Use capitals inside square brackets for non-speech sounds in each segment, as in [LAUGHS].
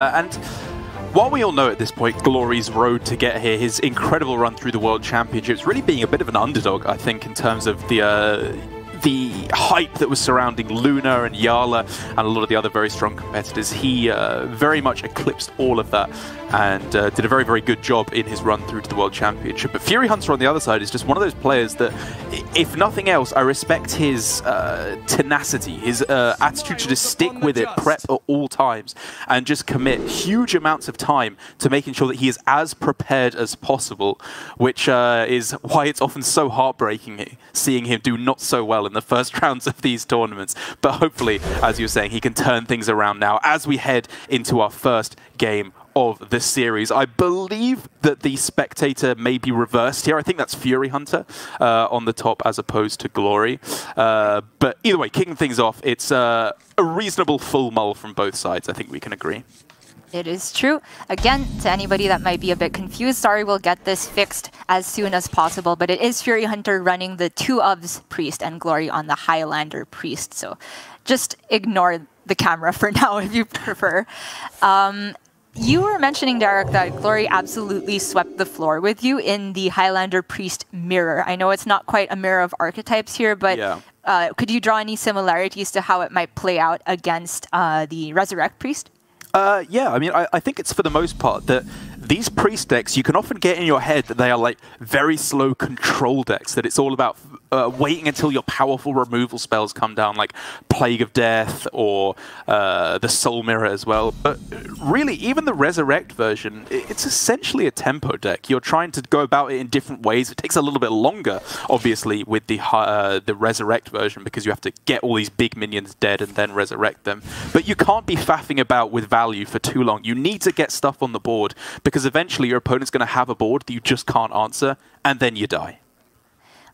Uh, and while we all know at this point Glory's road to get here, his incredible run through the World Championships, really being a bit of an underdog, I think, in terms of the uh, the hype that was surrounding Luna and Yala and a lot of the other very strong competitors, he uh, very much eclipsed all of that and uh, did a very, very good job in his run through to the World Championship. But Furyhunter on the other side is just one of those players that, if nothing else, I respect his uh, tenacity, his uh, attitude to just stick with it, prep at all times, and just commit huge amounts of time to making sure that he is as prepared as possible, which uh, is why it's often so heartbreaking seeing him do not so well in the first [LAUGHS] rounds of these tournaments. But hopefully, as you were saying, he can turn things around now as we head into our first game of this series. I believe that the spectator may be reversed here. I think that's Furyhunter uh, on the top as opposed to Glory. Uh, but either way, kicking things off, it's uh, a reasonable full mull from both sides. I think we can agree. It is true. Again, to anybody that might be a bit confused, sorry, we'll get this fixed as soon as possible, but it is Furyhunter running the two ofs Priest and Glory on the Highlander Priest, so just ignore the camera [LAUGHS] for now if you prefer. Um, you were mentioning, Derek, that Glory absolutely swept the floor with you in the Highlander Priest mirror. I know it's not quite a mirror of archetypes here, but yeah. uh, could you draw any similarities to how it might play out against uh, the Resurrect Priest? Uh, yeah, I mean, I, I, think it's for the most part that these priest decks, you can often get in your head that they are like very slow control decks, that it's all about uh, waiting until your powerful removal spells come down, like Plague of Death or uh, the Soul Mirror as well. But really, even the Resurrect version, it's essentially a tempo deck. You're trying to go about it in different ways. It takes a little bit longer, obviously, with the uh, the Resurrect version because you have to get all these big minions dead and then resurrect them. But you can't be faffing about with value for too long. You need to get stuff on the board because eventually your opponent's going to have a board that you just can't answer, and then you die.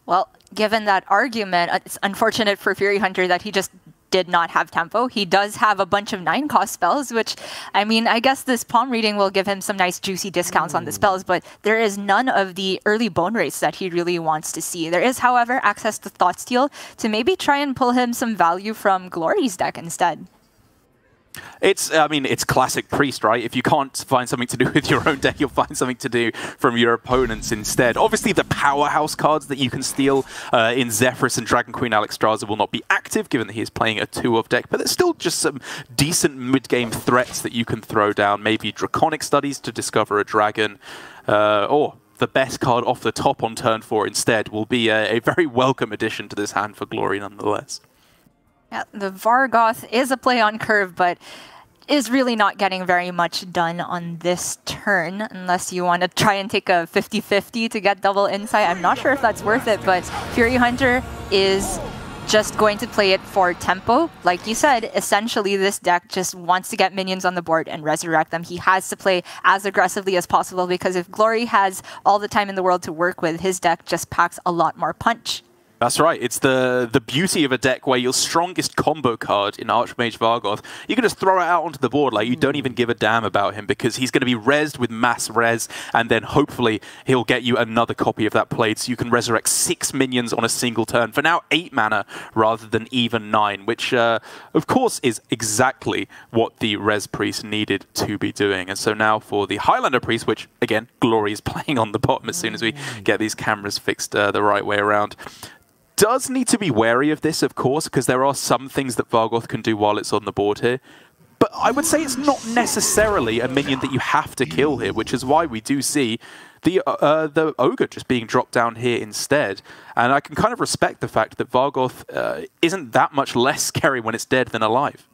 Well, given that argument, uh, it's unfortunate for Furyhunter that he just did not have tempo. He does have a bunch of nine cost spells, which, I mean, I guess this palm reading will give him some nice juicy discounts mm. on the hmm. spells, but there is none of the early bone rates that he really wants to see. There is, however, access to Thought Steal to maybe try and pull him some value from Glory's deck instead. It's, I mean, it's classic Priest, right? If you can't find something to do [LAUGHS] with your own deck, you'll find something to do from your opponents instead. Obviously, the powerhouse cards that you can steal uh, in Zephyrus and Dragon Queen Alexstrasza will not be active, given that he is playing a two-of deck, but there's still just some decent mid-game threats that you can throw down. Maybe Draconic Studies to discover a dragon, uh, or the best card off the top on turn four instead will be a, a very welcome addition to this hand for Glory nonetheless. The Vargoth is a play on curve, but is really not getting very much done on this turn unless you want to try and take a 50-50 to get double insight. I'm not sure if that's worth it, but Furyhunter is just going to play it for tempo. Like you said, essentially this deck just wants to get minions on the board and resurrect them. He has to play as aggressively as possible because if Glory has all the time in the world to work with, his deck just packs a lot more punch. That's right. It's the the beauty of a deck where your strongest combo card in Archmage Vargoth, you can just throw it out onto the board like you don't even give a damn about him because he's going to be rezzed with mass res, and then hopefully he'll get you another copy of that played so you can resurrect six minions on a single turn. For now, eight mana rather than even nine, which uh, of course is exactly what the Res Priest needed to be doing. And so now for the Highlander Priest, which again, Glory is [LAUGHS] playing on the bottom as soon as we get these cameras fixed uh, the right way around does need to be wary of this, of course, because there are some things that Vargoth can do while it's on the board here. But I would say it's not necessarily a minion that you have to kill here, which is why we do see the uh, uh, the ogre just being dropped down here instead. And I can kind of respect the fact that Vargoth uh, isn't that much less [LAUGHS] scary when it's dead than alive.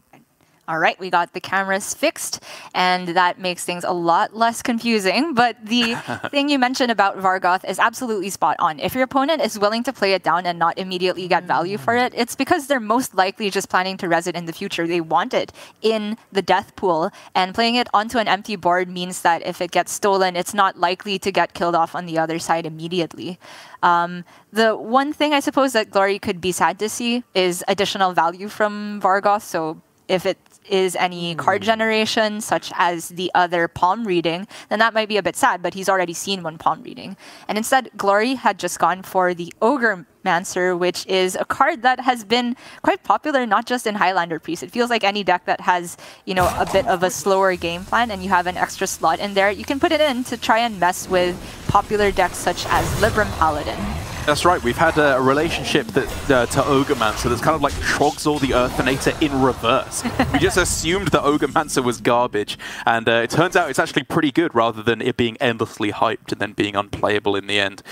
All right, we got the cameras fixed, and that makes things a lot less confusing. But the [LAUGHS] thing you mentioned about Vargoth is absolutely spot on. If your opponent is willing to play it down and not immediately get value for it, it's because they're most likely just planning to res it in the future. They want it in the death pool, and playing it onto an empty board means that if it gets stolen, it's not likely to get killed off on the other side immediately. Um, the one thing I suppose that Glory could be sad to see is additional value from Vargoth. So if it is any card hmm. generation, such as the other palm reading, then that might be a bit sad, but he's already seen one palm reading. And instead, Glory had just gone for the Ogre Mancer, which is a card that has been quite popular, not just in Highlander Priest. It feels like any deck that has, you know, a bit of a slower game plan and you have an extra slot in there, you can put it in to try and mess with popular decks such as Libram Paladin. That's right, we've had a relationship that uh, to Ogremancer that's kind of like Trogzor the Earthinator in reverse. we just [LAUGHS] assumed that Ogremancer was garbage, and uh, it turns out it's actually pretty good rather than it being endlessly hyped and then being unplayable in the end.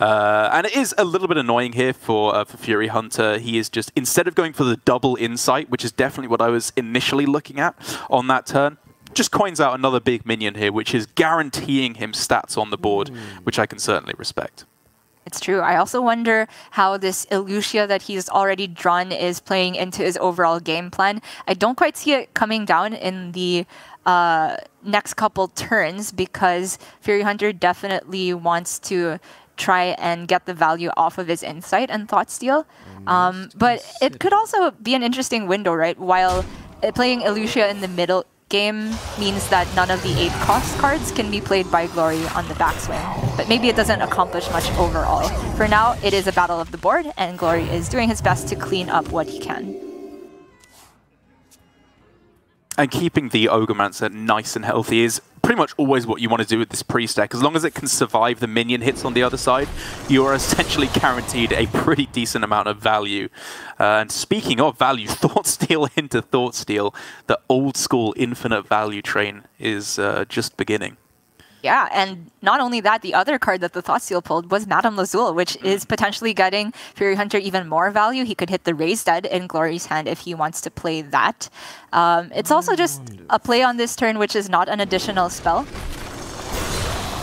Uh, and it is a little bit annoying here for uh, for Furyhunter. He is just instead of going for the double insight, which is definitely what I was initially looking at on that turn, just coins out another big minion here, which is guaranteeing him stats on the board, mm. which I can certainly respect. It's true. I also wonder how this Illucia that he's already drawn is playing into his overall game plan. I don't quite see it coming down in the uh, next couple turns because Furyhunter definitely wants to try and get the value off of his insight and thought steal. Um, but it could also be an interesting window, right? While uh, playing Illucia in the middle game means that none of the 8 cost cards can be played by Glory on the backswing. But maybe it doesn't accomplish much overall. For now, it is a battle of the board, and Glory is doing his best to clean up what he can. And keeping the Ogremancer nice and healthy is pretty much always what you want to do with this priest deck. As long as it can survive the minion hits on the other side, you are essentially guaranteed a pretty decent amount of value. Uh, and speaking of value, [LAUGHS] Thought Steal into Thought Steal, the old school infinite value train is uh, just beginning. Yeah, and not only that, the other card that the Thoughtsteal pulled was Madame Lazul, which mm. is potentially getting Furyhunter even more value. He could hit the Raise Dead in Glory's hand if he wants to play that. Um, it's also just a play on this turn, which is not an additional spell.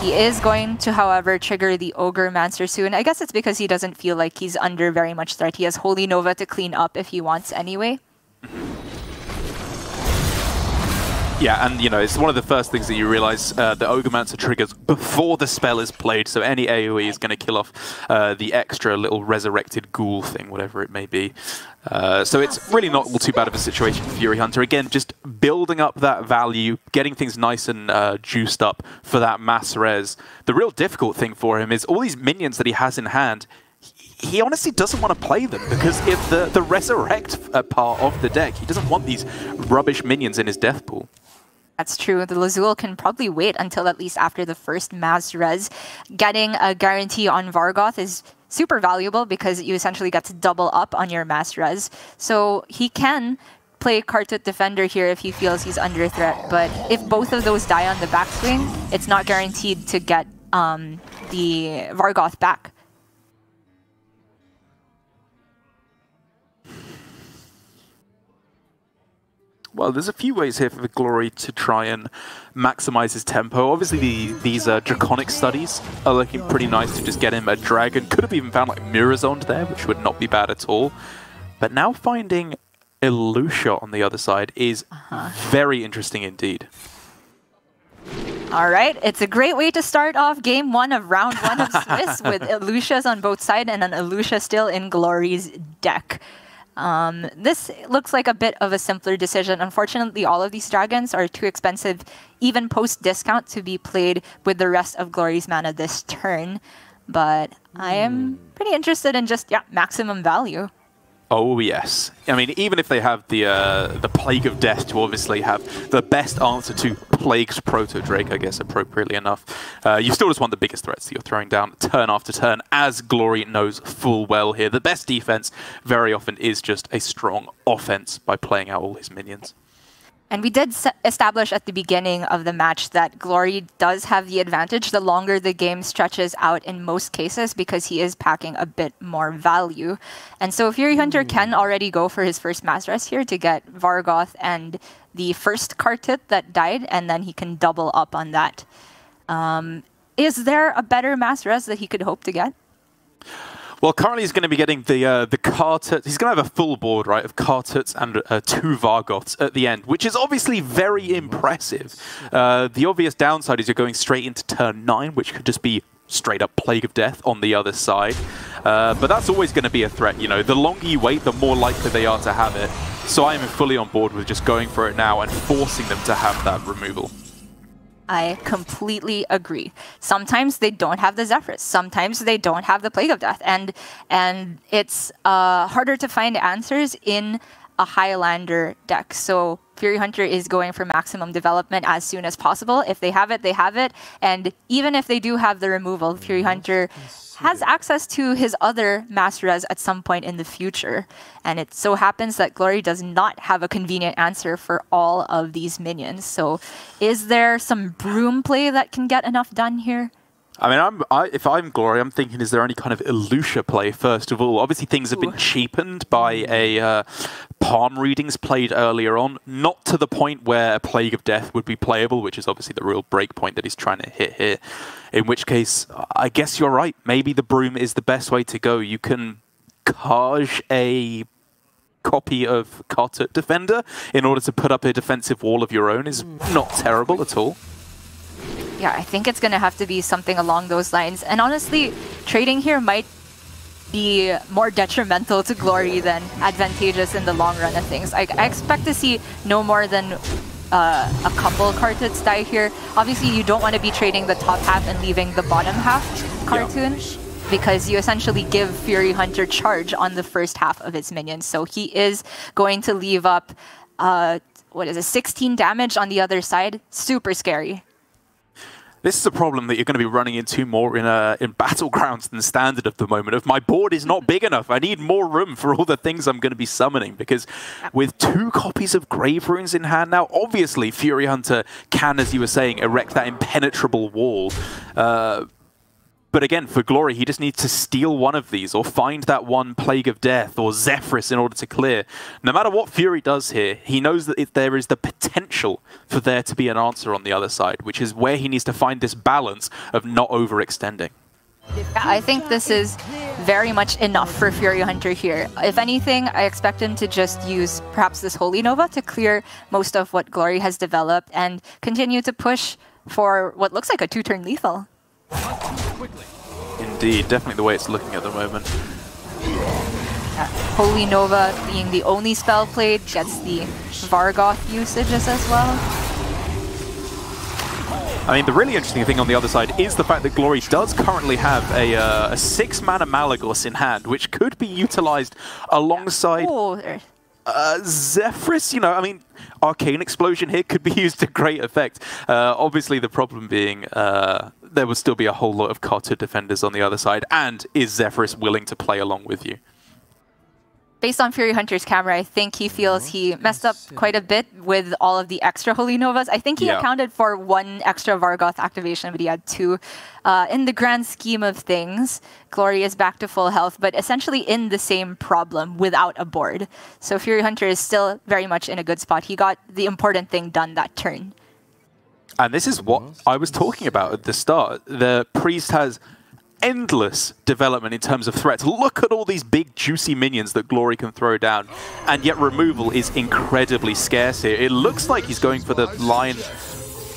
He is going to, however, trigger the Ogremancer soon. I guess it's because he doesn't feel like he's under very much threat. He has Holy Nova to clean up if he wants anyway. Yeah, and you know, it's one of the first things that you realize uh, the Ogremancer triggers before the spell is played, so any AoE is going to kill off uh, the extra little resurrected ghoul thing, whatever it may be. Uh, so it's really not all too bad of a situation for Furyhunter. Again, just building up that value, getting things nice and uh, juiced up for that mass res. The real difficult thing for him is all these minions that he has in hand, he honestly doesn't want to play them because if the, the resurrect uh, part of the deck, he doesn't want these rubbish minions in his death pool. That's true. The Lazul can probably wait until at least after the first mass res. Getting a guarantee on Vargoth is super valuable because you essentially get to double up on your mass res. So he can play Khartut Defender here if he feels he's under threat, but if both of those die on the backswing, it's not guaranteed to get um, the Vargoth back. Well, there's a few ways here for Glory to try and maximize his tempo. Obviously, the, these uh, Draconic studies are looking pretty nice to just get him a dragon. Could have even found like Murozond there, which would not be bad at all. But now finding Illucia on the other side is uh -huh. very interesting indeed. All right, it's a great way to start off game one of round one of [LAUGHS] Swiss with Illucias on both sides and an Illucia still in Glory's deck. Um, this looks like a bit of a simpler decision. Unfortunately, all of these dragons are too expensive, even post-discount, to be played with the rest of Glory's mana this turn. But I am hmm. pretty interested in just, yeah, maximum value. Oh yes. I mean, even if they have the uh, the Plague of Death to obviously have the best answer to Plagued Protodrake, I guess, appropriately enough, uh, you still just want the biggest threats that you're throwing down turn after turn, as Glory knows full well here. The best defense very often is just a strong offense by playing out all his minions. And we did establish at the beginning of the match that Glory does have the advantage the longer the game stretches out in most cases because he is packing a bit more value. And so Furyhunter can hmm. already go for his first Mass Res here to get Vargoth and the first Khartut that died, and then he can double up on that. Um, is there a better Mass Res that he could hope to get? Well, currently he's going to be getting the uh, the Khartuts. He's going to have a full board, right, of Khartuts and uh, two Vargoths at the end, which is obviously very impressive. Uh, the obvious downside is you're going straight into turn nine, which could just be straight up Plague of Death on the other side. Uh, but that's always going to be a threat, you know. The longer you wait, the more likely they are to have it. So I am fully on board with just going for it now and forcing them to have that removal. I completely agree. Sometimes they don't have the Zephrys. Sometimes they don't have the Plague of Death, and and it's uh, harder to find answers in a Highlander deck. So Furyhunter is going for maximum development as soon as possible. If they have it, they have it, and even if they do have the removal, Furyhunter has access to his other Master Res at some point in the future. And it so happens that Glory does not have a convenient answer for all of these minions. So is there some broom play that can get enough done here? I mean, I'm, I, if I'm Glory, I'm thinking, is there any kind of Illucia play, first of all? Obviously, things have been cheapened by a uh, palm readings played earlier on, not to the point where a Plague of Death would be playable, which is obviously the real break point that he's trying to hit here. In which case, I guess you're right. Maybe the Broom is the best way to go. You can Kaj a copy of Khartut Defender in order to put up a defensive wall of your own is not terrible at all yeah, I think it's going to have to be something along those lines. And honestly, trading here might be more detrimental to Glory than advantageous in the long run of things. I, I expect to see no more than uh, a couple Khartuts die here. Obviously, you don't want to be trading the top half and leaving the bottom half cartoon. Yeah. Because you essentially give Furyhunter charge on the first half of its minions. So he is going to leave up, uh, what is it, 16 damage on the other side. Super scary. This is a problem that you're going to be running into more in uh, in battlegrounds than standard at the moment. If my board is not big enough, I need more room for all the things I'm going to be summoning. Because with two copies of Grave Runes in hand now, obviously Furyhunter can, as you were saying, erect that impenetrable wall. Uh, but again, for Glory, he just needs to steal one of these or find that one Plague of Death or Zephrys in order to clear. No matter what Fury does here, he knows that it, there is the potential for there to be an answer on the other side, which is where he needs to find this balance of not overextending. I think this is very much enough for Furyhunter here. If anything, I expect him to just use perhaps this Holy Nova to clear most of what Glory has developed and continue to push for what looks like a two-turn lethal. Indeed, definitely the way it's looking at the moment. Uh, Holy Nova being the only spell played gets the Vargoth usages as well. I mean, the really interesting thing on the other side is the fact that Glory does currently have a, uh, a six-mana Malygos in hand, which could be utilized alongside... Oh, uh, Zephrys, you know, I mean, Arcane Explosion here could be [LAUGHS] used to great effect. Uh, obviously, the problem being uh, there will still be a whole lot of Khartut defenders on the other side, and is Zephyrus willing to play along with you? Based on Furyhunter's camera, I think he feels he messed up quite a bit with all of the extra Holy Novas. I think he yeah. accounted for one extra Vargoth activation, but he had two. Uh, in the grand scheme of things, Glory is back to full health, but essentially in the same problem without a board. So Furyhunter is still very much in a good spot. He got the important thing done that turn. And this is what I was talking about at the start. The priest has endless development in terms of threats. Look at all these big, juicy minions that Glory can throw down, and yet removal is incredibly scarce here. It looks like he's going for the line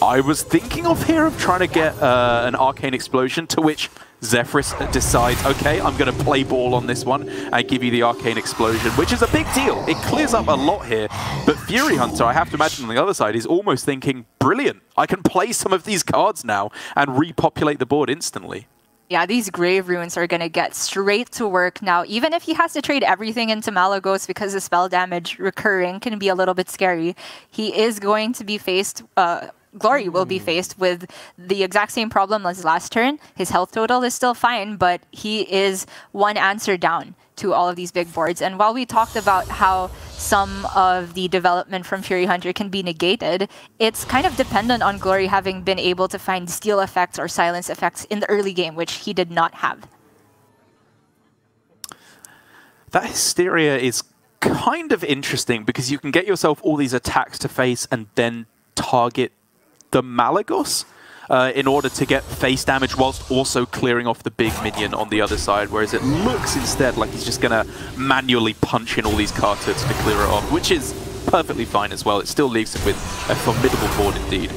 I was thinking of here of trying to get uh, an Arcane Explosion, to which Zephyrus decides, okay, I'm going to play ball on this one and give you the Arcane Explosion, which is a big deal. It clears up a lot here. But Furyhunter, I have to imagine on the other side, is almost thinking, brilliant, I can play some of these cards now and repopulate the board instantly. Yeah, these Grave Runes are going to get straight to work now. Even if he has to trade everything into Malygos because the spell damage recurring can be a little bit scary, he is going to be faced... Uh, Glory will be faced with the exact same problem as last turn. His health total is still fine, but he is one answer down to all of these big boards. And while we talked about how some of the development from Furyhunter can be negated, it's kind of dependent on Glory having been able to find steal effects or silence effects in the early game, which he did not have. That Hysteria is kind of interesting because you can get yourself all these attacks to face and then target the Malygos uh, in order to get face damage whilst also clearing off the big minion on the other side, whereas it looks instead like he's just going to manually punch in all these Khartuts to clear it off, which is perfectly fine as well. It still leaves him with a formidable board indeed.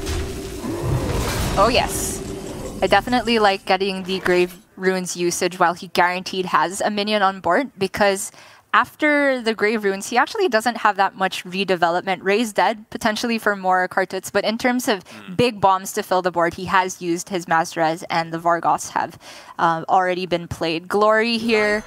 Oh yes. I definitely like getting the Grave Runes usage while he guaranteed has a minion on board because after the Grave Runes, he actually doesn't have that much redevelopment. Raise Dead, potentially for more Khartuts, but in terms of mm. big bombs to fill the board, he has used his Mass Res, and the Vargoths have uh, already been played. Glory here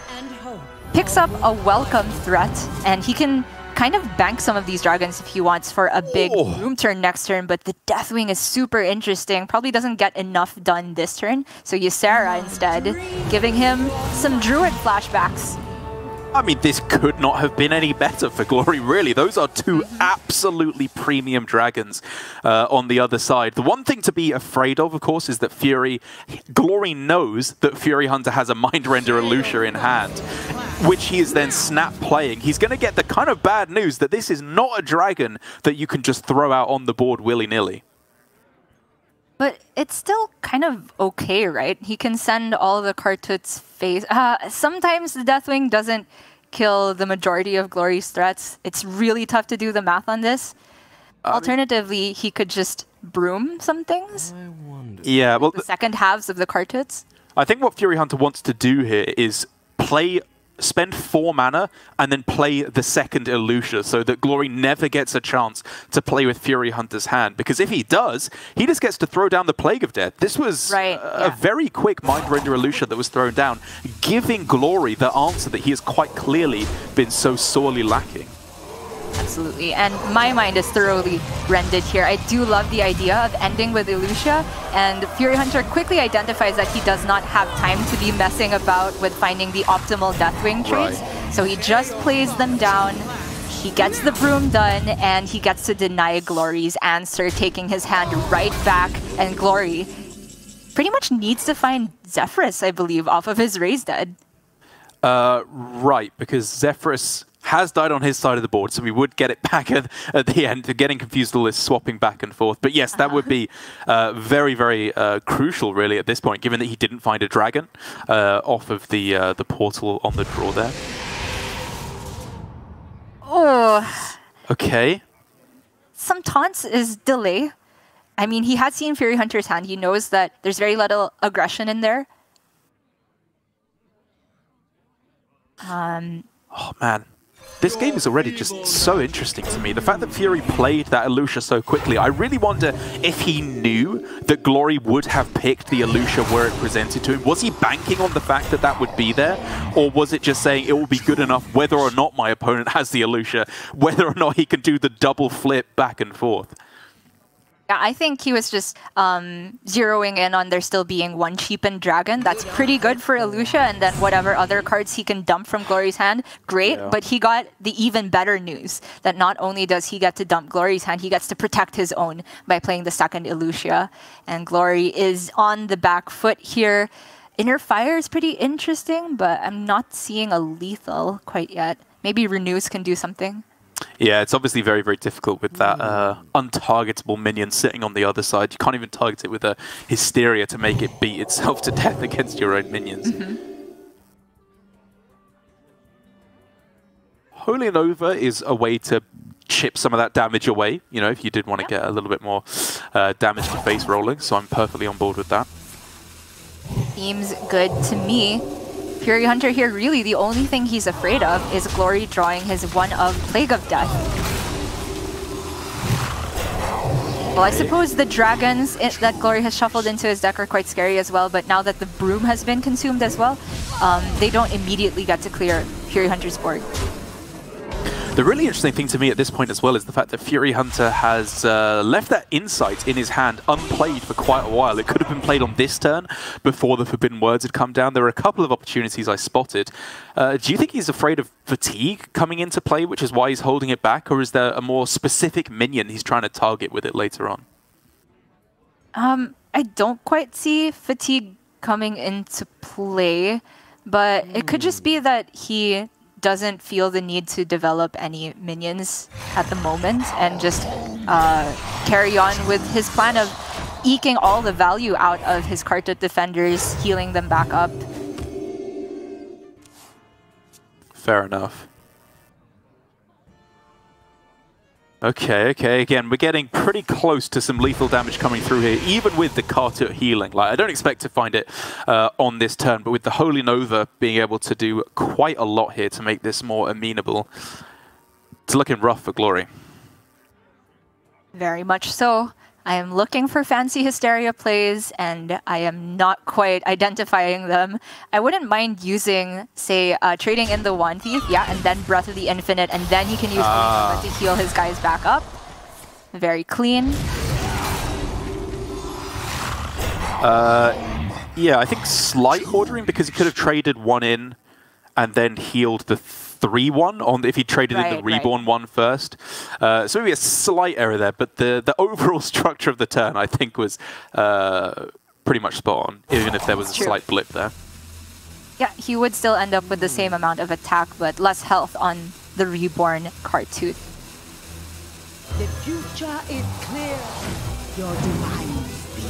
picks up a welcome threat, and he can kind of bank some of these dragons if he wants for a big oh. room turn next turn, but the Deathwing is super interesting. Probably doesn't get enough done this turn, so Ysera instead, giving him some Druid flashbacks. I mean, this could not have been any better for Glory, really. Those are two mm-hmm. absolutely premium dragons uh, on the other side. The one thing to be afraid of, of course, is that Fury... Glory knows that Furyhunter has a Mindrender Illucia in hand, which he is then snap playing. He's going to get the kind of bad news that this is not a dragon that you can just throw out on the board willy-nilly. But it's still kind of okay, right? He can send all the Khartut's face. Uh, sometimes the Deathwing doesn't kill the majority of Glory's threats. It's really tough to do the math on this. Uh, Alternatively, he could just broom some things. Yeah, well, the second halves of the Khartuts. I think what Furyhunter wants to do here is play spend four mana and then play the second Illucia so that Glory never gets a chance to play with Furyhunter's hand. Because if he does, he just gets to throw down the Plague of Death. This was right, a, yeah. a very quick Mindrender Illucia that was thrown down, giving Glory the answer that he has quite clearly been so sorely lacking. Absolutely, and my mind is thoroughly rendered here. I do love the idea of ending with Illucia, and Furyhunter quickly identifies that he does not have time to be messing about with finding the optimal Deathwing traits, right. so he just plays them down. He gets the broom done, and he gets to deny Glory's answer, taking his hand right back, and Glory pretty much needs to find Zephyrus, I believe, off of his Raise Dead. Uh, right, because Zephrys has died on his side of the board, so we would get it [LAUGHS] back at, at the end. Getting confused all this swapping back and forth. But yes, that would be uh, very, very uh, crucial, really, at this point, given that he didn't find a dragon uh, off of the uh, the portal on the draw there. Oh. Okay. Some taunts is delay. I mean, he has seen Furyhunter's hand. He knows that there's very little aggression in there. Um, oh man, this game is already just so interesting to me. The fact that Fury played that Illucia so quickly, I really wonder if he knew that Glory would have picked the Illucia where it presented to him. Was he banking on the fact that that would be there? Or was it just saying it will be good enough whether or not my opponent has the Illucia, whether or not he can do the double flip back and forth? Yeah, I think he was just um, zeroing in on there still being one cheapened dragon. That's pretty good for Illucia, and then whatever other cards he can dump from Glory's hand, great. Yeah. But he got the even better news that not only does he get to dump Glory's hand, he gets to protect his own by playing the second Illucia. And Glory is on the back foot here. Inner Fire is pretty interesting, but I'm not seeing a lethal quite yet. Maybe Renews can do something. Yeah, it's obviously very, very difficult with that uh, untargetable minion sitting on the other side. You can't even target it with a Hysteria to make it beat itself to death [LAUGHS] against your own minions. Mm -hmm. Holy Nova is a way to chip some of that damage away, you know, if you did want to get a little bit more uh, damage to face rolling, so I'm perfectly on board with that. Seems good to me. Furyhunter here, really the only thing he's afraid of is Glory drawing his one of Plague of Death. Well, I suppose the dragons it, that Glory has shuffled into his deck are quite scary as well, but now that the Broom has been consumed as well, um, they don't immediately get to clear Furyhunter's board. The really interesting thing to me at this point as well is the fact that Furyhunter has uh, left that Insight in his hand unplayed for quite a while. It could have been played on this turn before the Forbidden Words had come down. There were a couple of opportunities I spotted. Uh, do you think he's afraid of fatigue coming into play, which is why he's holding it back, or is there a more specific minion he's trying to target with it later on? Um, I don't quite see fatigue coming into play, but mm. it could just be that he doesn't feel the need to develop any minions at the moment and just uh, carry on with his plan of eking all the value out of his Khartut defenders, healing them back up. Fair enough. Okay, okay. Again, we're getting pretty close to some lethal damage coming through here, even with the Khartut healing. Like, I don't expect to find it uh, on this turn, but with the Holy Nova being able to do quite a lot here to make this more amenable, it's looking rough for Glory. Very much so. I am looking for fancy Hysteria plays, and I am not quite identifying them. I wouldn't mind using, say, uh, trading in the One Thief, yeah, and then Breath of the Infinite, and then he can use uh. to heal his guys back up. Very clean. Uh, yeah, I think slight ordering because he could have traded one in and then healed the 3-1 on if he traded right, in the Reborn right. one first. Uh, so maybe a slight error there, but the, the [LAUGHS] overall structure of the turn, I think, was uh, pretty much spot on, even if there was a True. slight blip there. Yeah, he would still end up with the same amount of attack, but less health on the Reborn Khartut. The future is clear. Your demise be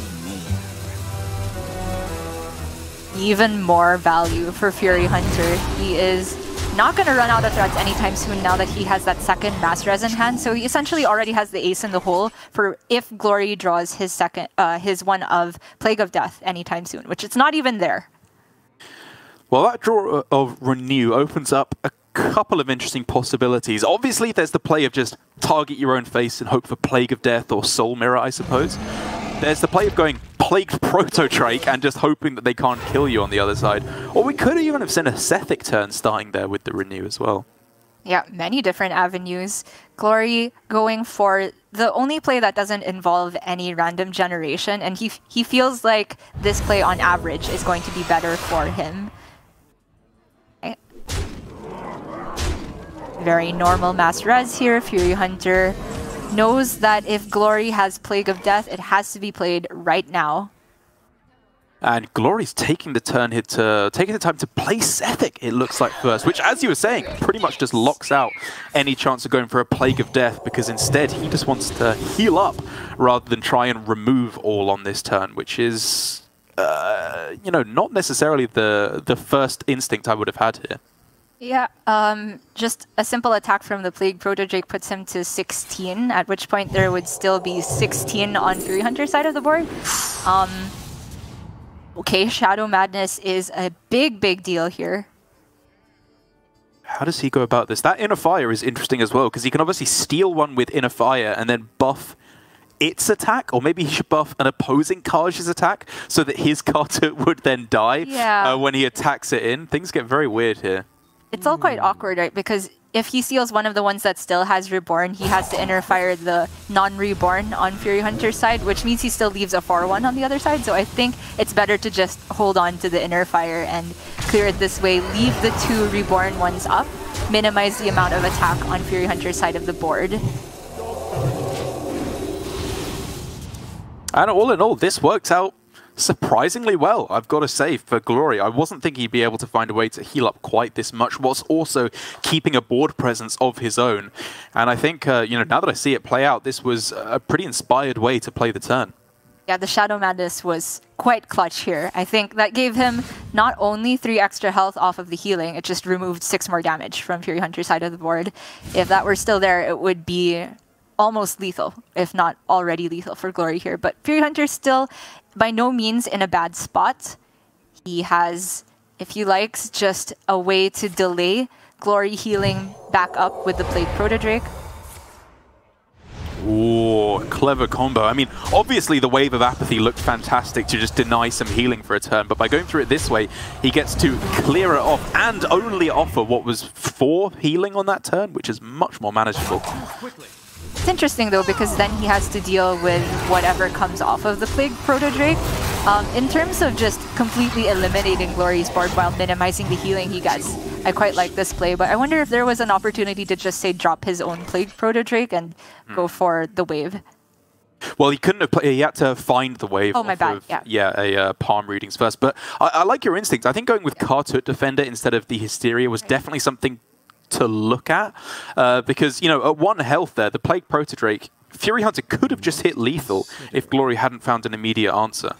near. Even more value for Furyhunter. He is not going to run out of threats anytime soon now that he has that second Mass Res in hand. So he essentially already has the ace in the hole for if Glory draws his second, uh, his one of Plague of Death anytime soon, which it's not even there. Well, that draw of Renew opens up a couple of interesting possibilities. Obviously, there's the play of just target your own face and hope for Plague of Death or Soul Mirror, I suppose. There's the play of going Plagued Proto-Drake and just hoping that they can't kill you on the other side. Or we could even have seen a Sethekk turn starting there with the Renew as well. Yeah, many different avenues. Glory going for the only play that doesn't involve any random generation, and he he feels like this play on average is going to be better for him. Very normal mass res here, Furyhunter knows that if Glory has Plague of Death, it has to be played right now. And Glory's taking the turn here to taking the time to play Sethekk, it looks like first, which as you were saying, pretty much just locks out any chance of going for a Plague of Death because instead he just wants to heal up rather than try and remove all on this turn, which is uh, you know, not necessarily the the first instinct I would have had here. Yeah, um, just a simple attack from the Plague Proto-Drake puts him to 16, at which point there would still be 16 on Furyhunter side of the board. Um, okay, Shadow Madness is a big, big deal here. How does he go about this? That Inner Fire is interesting as well, because he can obviously steal one with Inner Fire and then buff its attack, or maybe he should buff an opposing Kaj's attack so that his [LAUGHS] Carter would then die yeah. uh, when he attacks it in. Things get very weird here. It's all quite hmm. awkward, right? Because if he steals one of the ones that still has Reborn, he has to inner fire the non-Reborn on Furyhunter's side, which means he still leaves a 4-1 on the other side. So I think it's better to just hold on to the inner fire and clear it this way. Leave the two Reborn ones up, minimize the amount of attack on Furyhunter's side of the board. And all in all, this works out surprisingly well, I've got to say, for Glory. I wasn't thinking he'd be able to find a way to heal up quite this much, whilst also keeping a board presence of his own. And I think, uh, you know, now that I see it play out, this was a pretty inspired way to play the turn. Yeah, the Shadow Madness was quite clutch here. I think that gave him not only three extra health off of the healing, it just removed six more damage from Furyhunter's side of the board. If that were still there, it would be almost lethal, if not already lethal for Glory here. But Furyhunter still by no means in a bad spot. He has, if he likes, just a way to delay Glory healing back up with the Plague Proto-Drake. Ooh, clever combo. I mean, obviously the Wave of Apathy looked fantastic to just deny some healing for a turn, but by going through it this way, he gets to clear it off and only offer what was four healing on that turn, which is much more manageable. It's interesting though because then he has to deal with whatever comes off of the Plague Proto-Drake. Um, in terms of just completely eliminating Glory's board while minimizing the healing he gets, I quite like this play, but I wonder if there was an opportunity to just say drop his own Plague Proto-Drake and hmm. go for the wave. Well, he couldn't have played. He had to find the wave. Oh, my bad. Of, yeah. Yeah, a uh, palm readings first. But I, I, like your instinct. I think going with Khartut Defender instead of the Hysteria was definitely something to look at uh, because, you know, at one health there, the Plague Proto-Drake, Furyhunter could have just hit lethal if Glory hadn't found an immediate answer.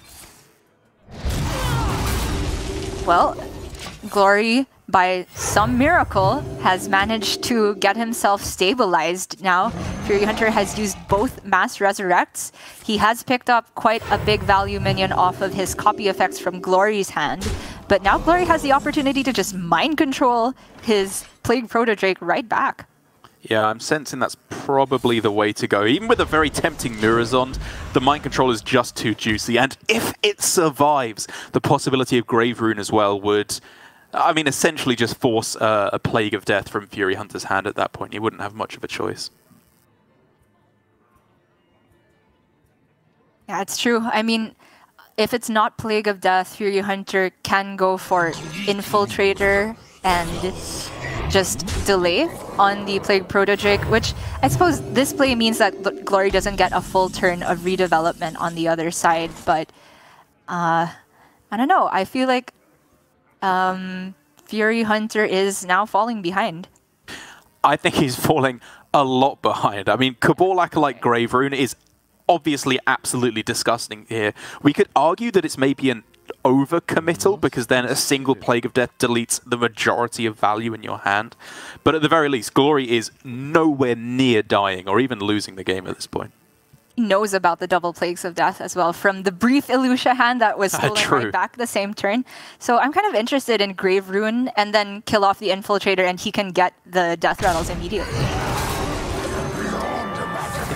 Well, Glory by some miracle, has managed to get himself stabilized now. Furyhunter has used both Mass Resurrects. He has picked up quite a big value minion off of his copy effects from Glory's hand. But now Glory has the opportunity to just mind control his Plague Protodrake right back. Yeah, I'm sensing that's probably the way to go. Even with a very tempting Murozond, the mind control is just too juicy. And if it survives, the possibility of Grave Rune as well would, I mean, essentially just force uh, a Plague of Death from Furyhunter's hand at that point. He wouldn't have much of a choice. Yeah, it's true. I mean, if it's not Plague of Death, Furyhunter can go for Infiltrator and just delay on the Plague Protodrake, which I suppose this play means that Glory doesn't get a full turn of redevelopment on the other side, but uh, I don't know. I feel like um, Furyhunter is now falling behind. I think he's falling a lot behind. I mean, Cabal Acolyte Grave Rune is obviously absolutely disgusting here. We could argue that it's maybe an over-committal because then a single Plague of Death deletes the majority of value in your hand. But at the very least, Glory is nowhere near dying or even losing the game at this point. Knows about the double Plagues of Death as well from the brief Illucia hand that was [LAUGHS] stolen right back the same turn. So I'm kind of interested in Grave Rune and then kill off the Infiltrator and he can get the Deathrattles immediately.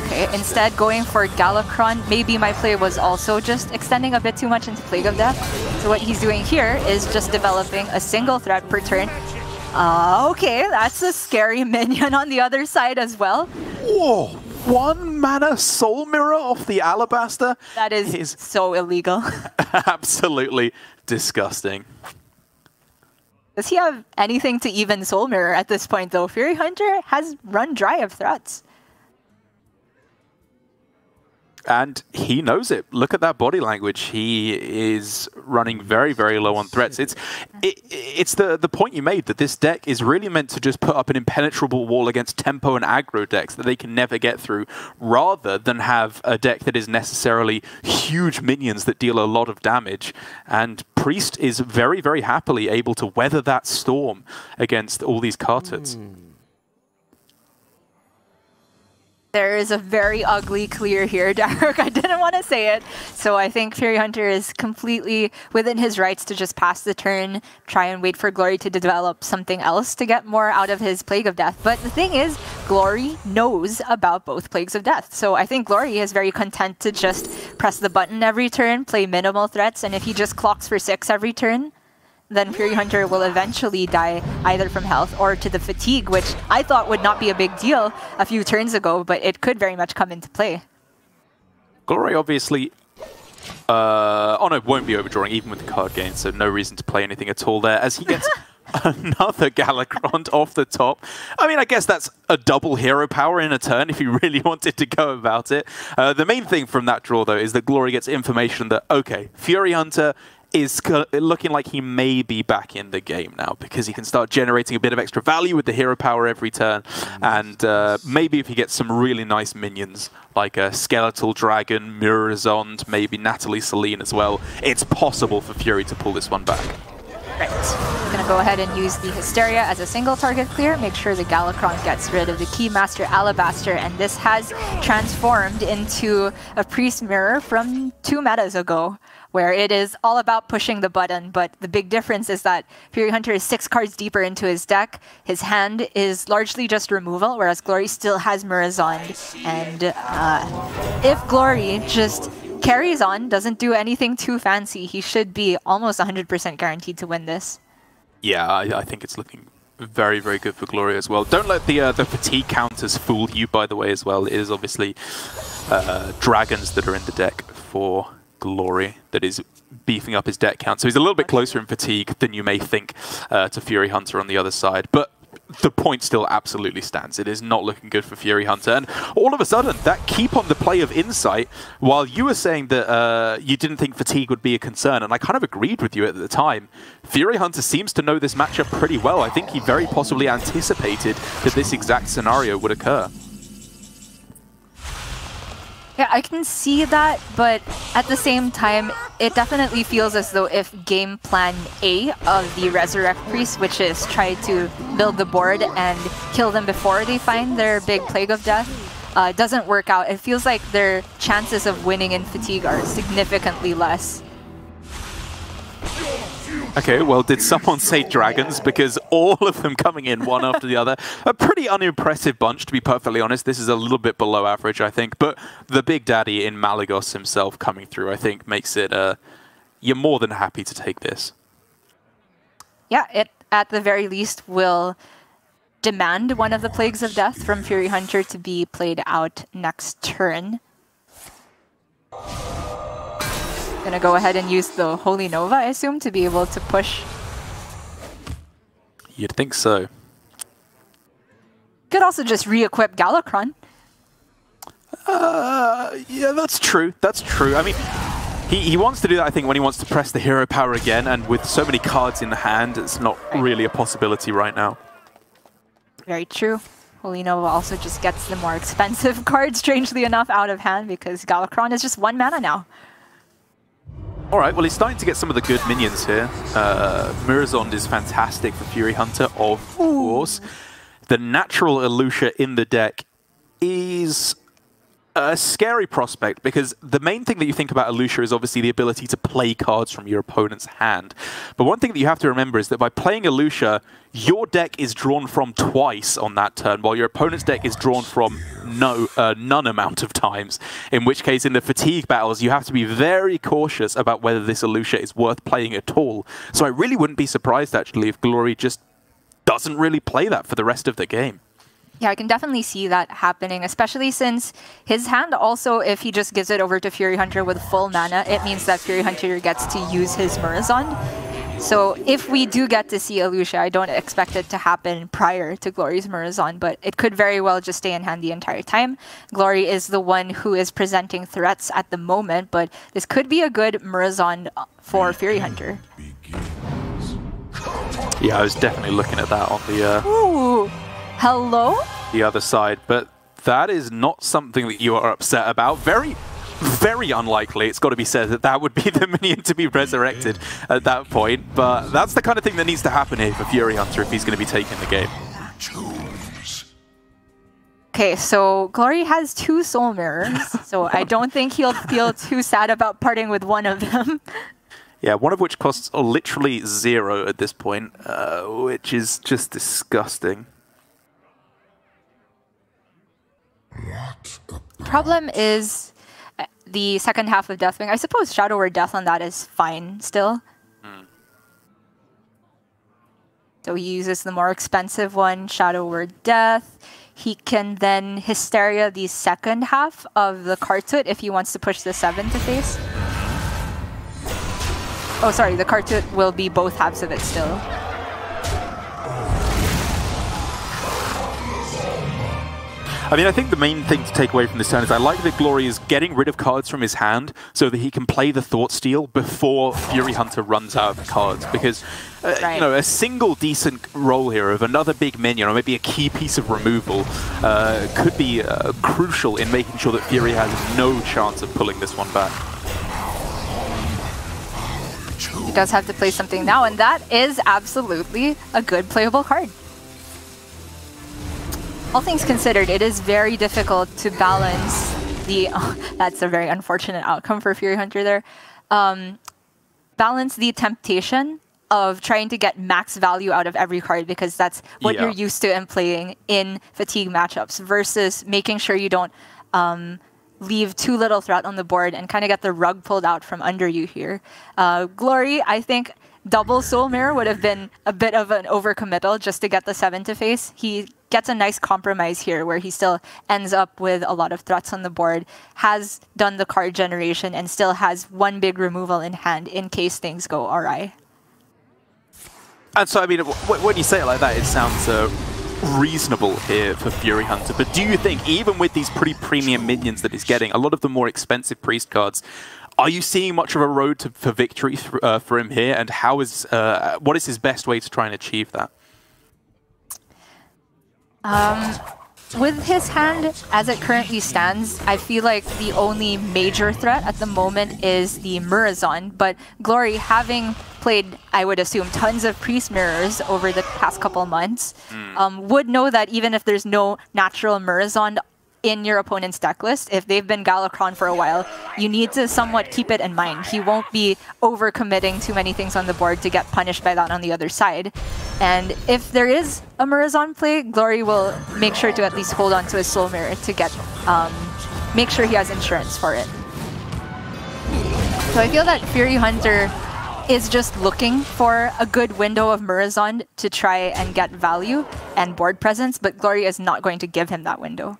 Okay, instead going for Galakrond, maybe my play was also just extending a bit too much into Plague of Death. So what he's doing here is just developing a single threat per turn. Uh, okay, that's a scary [LAUGHS] minion on the other side as well. Whoa! One mana Soul Mirror off the Alabaster? That is, is so illegal. [LAUGHS] absolutely disgusting. Does he have anything to even Soul Mirror at this point, though? Furyhunter has run dry of threats. And he knows it. Look at that body language. He is running very, very low on threats. It's it, it's the the point you made that this deck is really meant to just put up an impenetrable wall against tempo and aggro decks that they can never get through, rather than have a deck that is necessarily huge minions that deal a lot of damage. And Priest is very, very happily able to weather that storm against all these Khartuts. Mm. There is a very ugly clear here, [LAUGHS] Derek. I didn't want to say it. So I think Furyhunter is completely within his rights to just pass the turn, try and wait for Glory to develop something else to get more out of his Plague of Death. But the thing is, Glory knows about both Plagues of Death. So I think Glory is very content to just press the button every turn, play minimal threats, and if he just clocks for six every turn, then Furyhunter will eventually die either from health or to the fatigue, which I thought would not be a big deal a few turns ago, but it could very much come into play. Glory obviously uh, oh no, won't be overdrawing even with the card gain, so no reason to play anything at all there. As he gets [LAUGHS] another Galakrond off the top. I mean, I guess that's a double hero power in a turn if you really [LAUGHS] wanted to go about it. Uh, the main thing from that draw, though, is that Glory gets information that, okay, Furyhunter is looking like he may be back in the game now because he can start generating a bit of extra value with the hero power every turn. And uh, maybe if he gets some really nice minions like a Skeletal Dragon, Murozond, maybe Natalie Seline as well, it's possible for Fury to pull this one back. Right. I'm going to go ahead and use the Hysteria as a single target clear, make sure the Galakrond gets rid of the Keymaster Alabaster, and this has transformed into a Priest Mirror from two metas ago where it is all about pushing the button, but the big difference is that Furyhunter is six cards deeper into his deck. His hand is largely just removal, whereas Glory still has Murozond. And uh, if Glory just carries on, doesn't do anything too fancy, he should be almost 100% guaranteed to win this. Yeah, I, I think it's looking very, very good for Glory as well. Don't let the uh, the fatigue counters fool you, by the way, as well. It is obviously uh, dragons that are in the deck for glory that is beefing up his deck count. So he's a little bit closer in fatigue than you may think uh, to Furyhunter on the other side. But the point still absolutely stands. It is not looking good for Furyhunter. And all of a sudden, that keep on the play of Insight, while you were saying that uh, you didn't think fatigue would be a concern, and I kind of agreed with you at the time, Furyhunter seems to know this matchup pretty well. I think he very possibly anticipated that this exact scenario would occur. Yeah, I can see that, but at the same time, it definitely feels as though if game plan A of the Resurrect Priest, which is try to build the board and kill them before they find their big Plague of Death, uh, doesn't work out, it feels like their chances of winning in Fatigue are significantly less. Okay, well, did someone say dragons? Because all of them coming in one after the other. A pretty unimpressive bunch, to be perfectly honest. This is a little bit below average, I think. But the big daddy in Malygos himself coming through, I think, makes it... Uh, you're more than happy to take this. Yeah, it at the very least will demand one of the Plagues of Death from Furyhunter to be played out next turn. Gonna go ahead and use the Holy Nova, I assume, to be able to push. You'd think so. Could also just re-equip Galakrond. Uh, yeah, that's true. That's true. I mean, he, he wants to do that, I think, when he wants to press the hero power again, and with so many cards in the hand, it's not right. really a possibility right now. Very true. Holy Nova also just gets the more expensive [LAUGHS] card, strangely enough, out of hand, because Galakrond is just one mana now. All right, well, he's starting to get some of the good minions here. Uh, Murozond is fantastic for Furyhunter, of course. The natural Illucia in the deck is a scary prospect because the main thing that you think about Illucia is obviously the ability to play cards from your opponent's hand. But one thing that you have to remember is that by playing Illucia, your deck is drawn from twice on that turn, while your opponent's deck is drawn from no uh, none amount of times. In which case, in the fatigue battles, you have to be very cautious about whether this Illucia is worth playing at all. So I really wouldn't be surprised, actually, if Glory just doesn't really play that for the rest of the game. Yeah, I can definitely see that happening, especially since his hand also, if he just gives it over to Furyhunter with full mana, it means that Furyhunter gets to use his Murozond. So if we do get to see Illucia, I don't expect it to happen prior to Glory's Murozond, but it could very well just stay in hand the entire time. Glory is the one who is presenting threats at the moment, but this could be a good Murozond for Furyhunter. Yeah, I was definitely looking at that on the... Uh... Hello? The other side, but that is not something that you are upset about. Very, very unlikely, it's got to be said, that that would be [LAUGHS] the minion to be resurrected at that point. But that's the kind of thing that needs to happen here for Furyhunter if he's going to be taking the game. Okay, so Glory has two soul mirrors, so I [LAUGHS] don't think he'll feel too sad about parting with one of them. Yeah, one of which costs literally zero at this point, uh, which is just disgusting. Problem is uh, the second half of Deathwing. I suppose Shadow Word Death on that is fine still. Mm. So he uses the more expensive one, Shadow Word Death. He can then Hysteria the second half of the Khartut if he wants to push the 7 to face. Oh, sorry, the Khartut will be both halves of it still. I mean, I think the main thing to take away from this turn is I like that Glory is getting rid of cards from his hand so that he can play the Thought Steal before Furyhunter runs out of cards. Because, uh, right. you know, a single decent roll here of another big minion or maybe a key piece of removal uh, could be uh, crucial in making sure that Fury has no chance of pulling this one back. He does have to play something now, and that is absolutely a good playable card all things considered, it is very difficult to balance the. Oh, [LAUGHS] that's a very unfortunate outcome for Furyhunter there. Um, balance the temptation of trying to get max value out of every card because that's what yeah. you're used to in playing in fatigue matchups versus making sure you don't um, leave too little threat on the board and kind of get the rug pulled out from under you here. Uh, Glory, I think double Soul Mirror would have been a bit of an overcommittal just to get the 7 to face. He gets a nice compromise here where he still ends up with a lot of threats on the board, has done the card generation, and still has one big removal in hand in case things go awry. And so, I mean, when you say it like that, it sounds uh, reasonable here for Furyhunter. But do you think, even with these pretty premium minions that he's getting, a lot of the more expensive Priest cards, are you seeing much of a road to, for victory uh, for him here? And how is uh, what is his best way to try and achieve that? Um, with his hand, as it currently stands, I feel like the only major threat at the moment is the Murozond, but Glory having played, I would assume, tons of Priest Mirrors over the past couple months, mm. um, would know that even if there's no natural Murozond in your opponent's deck list, if they've been Galakrond for a while, you need to somewhat keep it in mind. He won't be over-committing too many things on the board to get punished by that on the other side. And if there is a Murozond play, Glory will make sure to at least hold on to his Soul Mirror to get, um, make sure he has insurance for it. So I feel that Furyhunter is just looking for a good window of Murozond to try and get value and board presence, but Glory is not going to give him that window.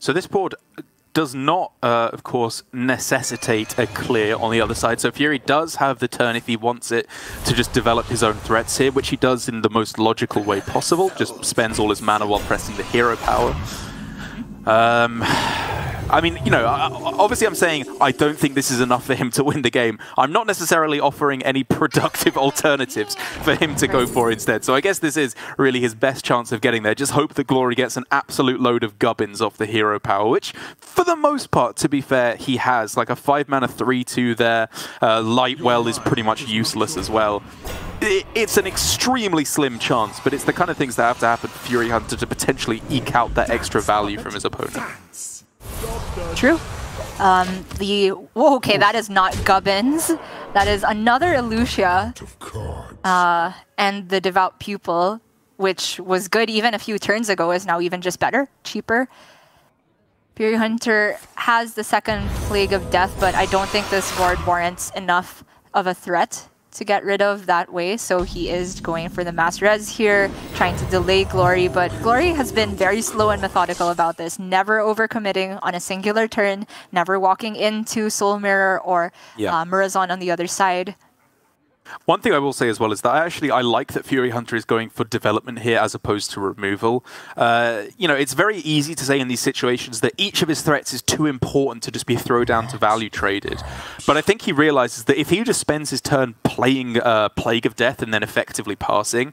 So this board does not, uh, of course, necessitate a clear on the other side. So Fury does have the turn if he wants it to just develop his own threats here, which he does in the most logical way possible. Just spends all his mana while pressing the hero power. Um, [SIGHS] I mean, you know, obviously I'm saying I don't think this is enough for him to win the game. I'm not necessarily offering any [LAUGHS] productive alternatives for him to go for instead. So I guess this is really his best chance of getting there. Just hope that Glory gets an absolute load of gubbins off the hero power, which for the most part, to be fair, he has. Like a 5 mana 3-2 there. Uh, Lightwell is pretty much useless as well it's an extremely slim chance, but it's the kind of things that have to happen for Furyhunter to potentially eke out that extra value from his opponent. True. Um, the whoa, okay, that is not Gubbins. That is another Illucia. Uh, and the Devout Pupil, which was good even a few turns ago, is now even just better, cheaper. Furyhunter has the second Plague of Death, but I don't think this board warrants enough of a threat to get rid of that way. So he is going for the Mass Res here, trying to delay Glory. But Glory has been very slow and methodical about this, never overcommitting on a singular turn, never walking into Soul Mirror or yeah. uh, Murozond on the other side. One thing I will say as well is that I actually I like that Furyhunter is going for development here as opposed to removal. Uh, you know, it's very easy to say in these situations that each of his threats is too important to just be throw down to value traded. But I think he realizes that if he just spends his turn playing uh, Plague of Death and then effectively passing,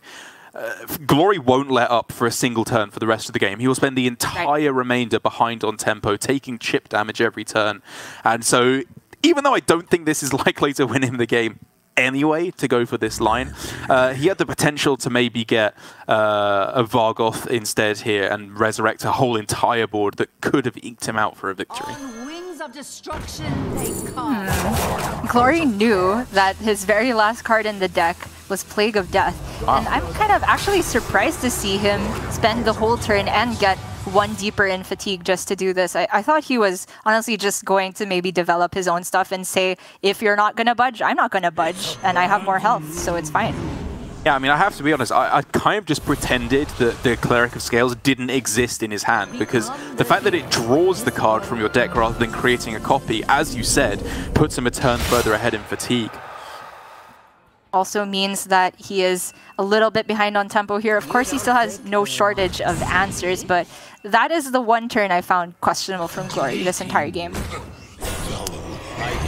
uh, Glory won't let up for a single turn for the rest of the game. He will spend the entire right. remainder behind on tempo, taking chip damage every turn. And so, even though I don't think this is [LAUGHS] likely to win him the game, anyway to go for this line. Uh, he had the potential to maybe get uh, a Vargoth instead here and resurrect a whole entire board that could have eked him out for a victory. Hmm. Glory knew that his very last card in the deck was Plague of Death. Wow. And I'm kind of actually surprised to see him spend the whole turn and get one deeper in fatigue just to do this. I, I thought he was honestly just going to maybe develop his own stuff and say, if you're not going to budge, I'm not going to budge, and I have more health, so it's fine. Yeah, I mean, I have to be honest, I, I, kind of just pretended that the Cleric of Scales didn't exist in his hand, because the fact that it draws the card from your deck rather than creating a copy, as you said, puts him a turn further ahead in fatigue also means that he is a little bit behind on tempo here. Of course, he still has no shortage of answers, but that is the one turn I found questionable from Glory this entire game.